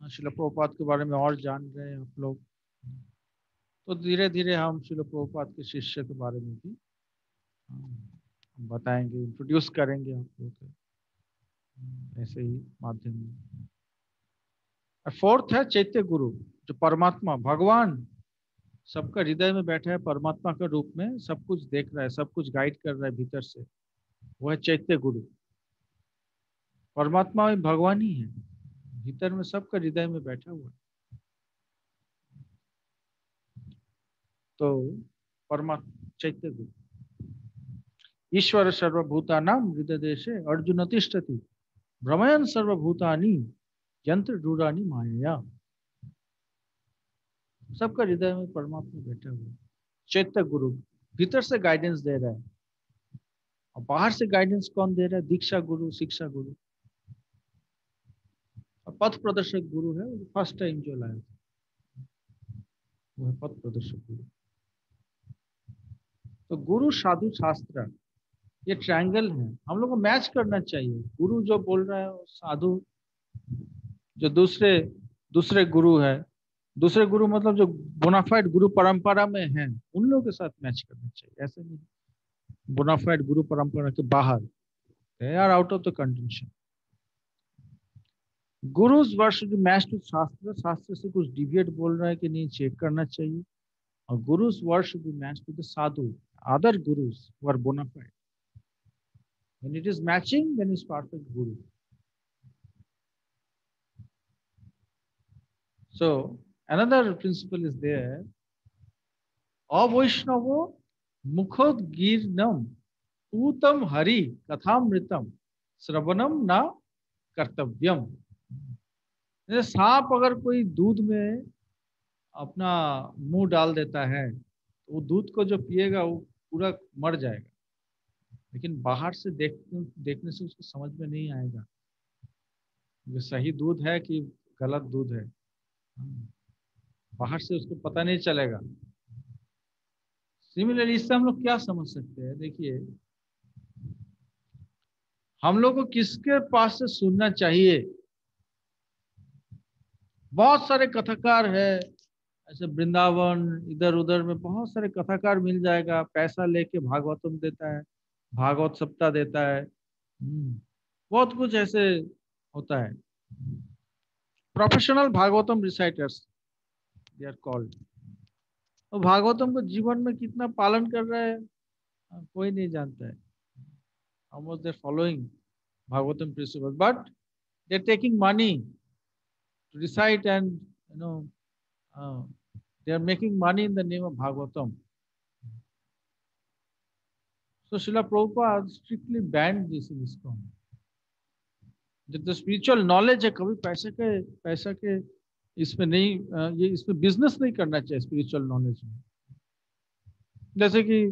शिला प्रभुपाद के बारे में और जान रहे हैं आप लोग तो धीरे धीरे हम शिला प्रभुपाद के शिष्य के बारे में भी बताएँगे इंट्रोड्यूस करेंगे आप लोग ऐसे ही माध्यम में फोर्थ है चैत्य गुरु जो परमात्मा भगवान सबका हृदय में बैठा है, परमात्मा के रूप में सब कुछ देख रहा है, सब कुछ गाइड कर रहा है भीतर से। वो है चैत्य गुरु। परमात्मा भगवान ही है। भीतर में सबका हृदय में बैठा हुआ है। तो परमात्मा, चैत्य गुरु। ईश्वर सर्वभूता नाम हृदय देशे अर्जुन तिष्ठति। भ्रमयन सर्वभूतानी यंत्र माया सबका हृदय में परमात्मा बैठा हुआ चैत्य गुरु भीतर से गाइडेंस दे रहा है। और बाहर से गाइडेंस कौन दे रहा है? दीक्षा गुरु, शिक्षा गुरु। और पथ प्रदर्शक गुरु है फ़र्स्ट टाइम जो लाया था। वो है पथ प्रदर्शक गुरु। तो गुरु साधु शास्त्र, ये ट्रायंगल है। हम लोग को मैच करना चाहिए। गुरु जो बोल रहा है साधु, जो दूसरे दूसरे गुरु है दूसरे गुरु मतलब जो बोनाफाइड गुरु परंपरा में है उन लोगों के साथ मैच करना चाहिए ऐसे नहीं बोनाफाइड गुरु परंपरा के बाहर they are out of the contention guru वर्ष जो मैच टू शास्त्र शास्त्र से कुछ डिविएट बोल रहा है कि नहीं चेक करना चाहिए। और गुरु वर्ष जो match to the sadhu other gurus are bona fide When it is matching, then it's perfect guru. So another principle is there. Avaishnavo mukhod girnam utam hari kathamritam श्रवणम ना कर्तव्यम जैसे सांप अगर कोई दूध में अपना मुँह डाल देता है तो वो दूध को जो पिएगा, वो पूरा मर जाएगा। लेकिन बाहर से देख, देखने से उसको समझ में नहीं आएगा। ये सही दूध है कि गलत दूध है? बाहर से उसको पता नहीं चलेगा। सिमिलरली इससे हम लोग क्या समझ सकते हैं? देखिए हम लोग को किसके पास से सुनना चाहिए? बहुत सारे कथाकार है ऐसे वृंदावन इधर उधर में बहुत सारे कथाकार मिल जाएगा। पैसा लेके भागवतम देता है भागवत सप्ताह देता है। हम्म, बहुत कुछ ऐसे होता है। Professional Bhagavatam reciters they are called जीवन में कितना पालन कर रहा है, कोई नहीं जानता है। They following Bhagavatam principle. But they taking money to recite and you know they are making money in the name of Bhagavatam. So Shrila Prabhupada strictly banned this in इसको जब तो स्पिरिचुअल नॉलेज है, कभी पैसे के, पैसा के इसमें नहीं ये इसमें बिज़नेस नहीं करना चाहिए स्पिरिचुअल नॉलेज में। जैसे कि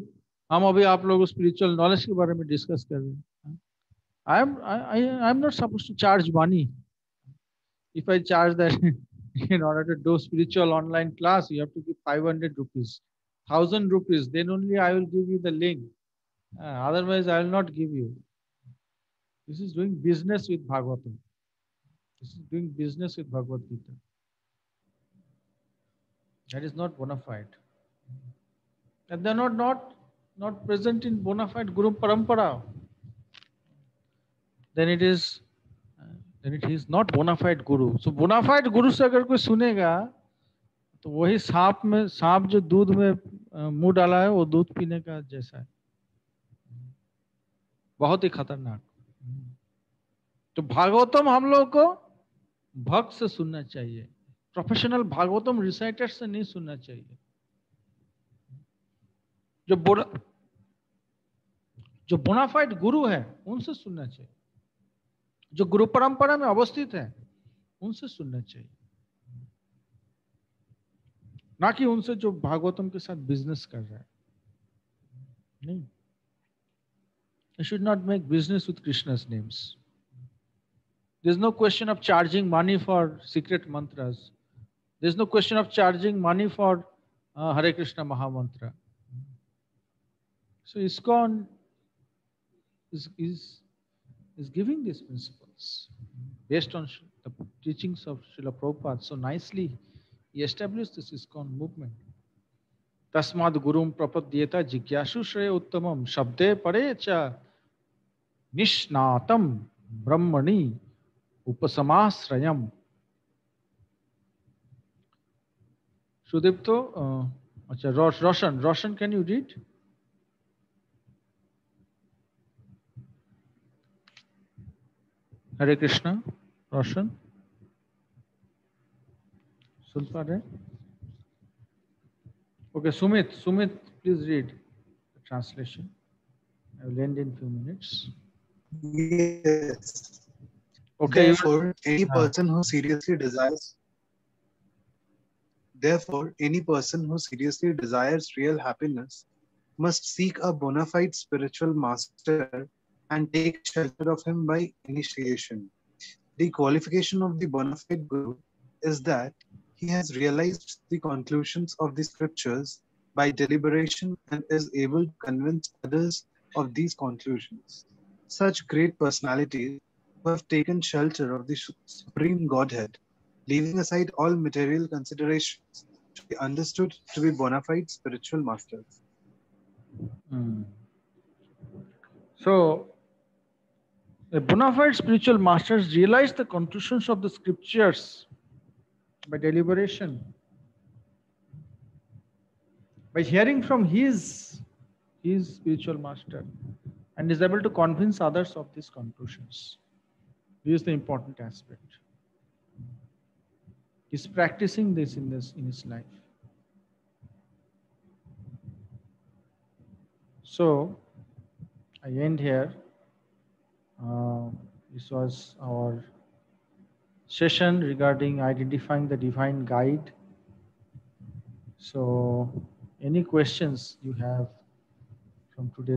हम अभी आप लोग स्पिरिचुअल नॉलेज के बारे में डिस्कस कर रहे हैं। Charge money if I charge that in order to do spiritual online class you have to give 500 rupees 1000 rupees then only I will give you the link otherwise I will not give you this is doing business with Bhagavat this is doing business with Bhagavad Gita that is not bona fide and they're not not not present in bona fide Guru Parampara, then it is then it is not bona fide Guru. So bona fide Guru से अगर कोई सुनेगा तो वही सांप में सांप जो दूध में मुँह डाला है वो दूध पीने का जैसा है बहुत ही खतरनाक तो भागवतम हम लोग को भक्त से सुनना चाहिए प्रोफेशनल भागवतम रिसाइटर से नहीं सुनना चाहिए। जो जो बोनाफाइड गुरु है, उनसे सुनना चाहिए। जो गुरु परंपरा में अवस्थित है, उनसे सुनना चाहिए। ना कि उनसे जो भागवतम के साथ बिज़नेस कर रहा है। नहीं। I should not make business with Krishna's names. There's no question of charging money for secret mantras. There's no question of charging money for uh, Hare Krishna Mahamantra. So ISKCON is, is, is giving these principles based on the teachings of Srila Prabhupada. So nicely, he established this ISKCON movement. तस्माद गुरुम प्रपद्येता जिज्ञासु श्रेय उत्तमम शब्दे परे च निष्णातम ब्रह्मणि उपसमाश्रयम Sudipto, uh, Roshan, Roshan, can you read? Hare Krishna, Roshan. Sulpare. Okay, Sumit, Sumit, please read the translation. I will end in few minutes. Yes. Okay. Therefore, any person who seriously desires therefore any person who seriously desires real happiness must seek a bona fide spiritual master and take shelter of him by initiation. The qualification of the bona fide Guru is that he has realized the conclusions of the scriptures by deliberation and is able to convince others of these conclusions. Such great personalities who have taken shelter of the Supreme Godhead, leaving aside all material considerations, to be understood to be bona fide spiritual masters. Hmm. So, the bona fide spiritual masters realize the conclusions of the scriptures by deliberation, by hearing from his, his spiritual master, and is able to convince others of these conclusions. This is the important aspect. He's practicing this in this in his life. So I end here. Uh, this was our session regarding identifying the divine guide. So any questions you have from today?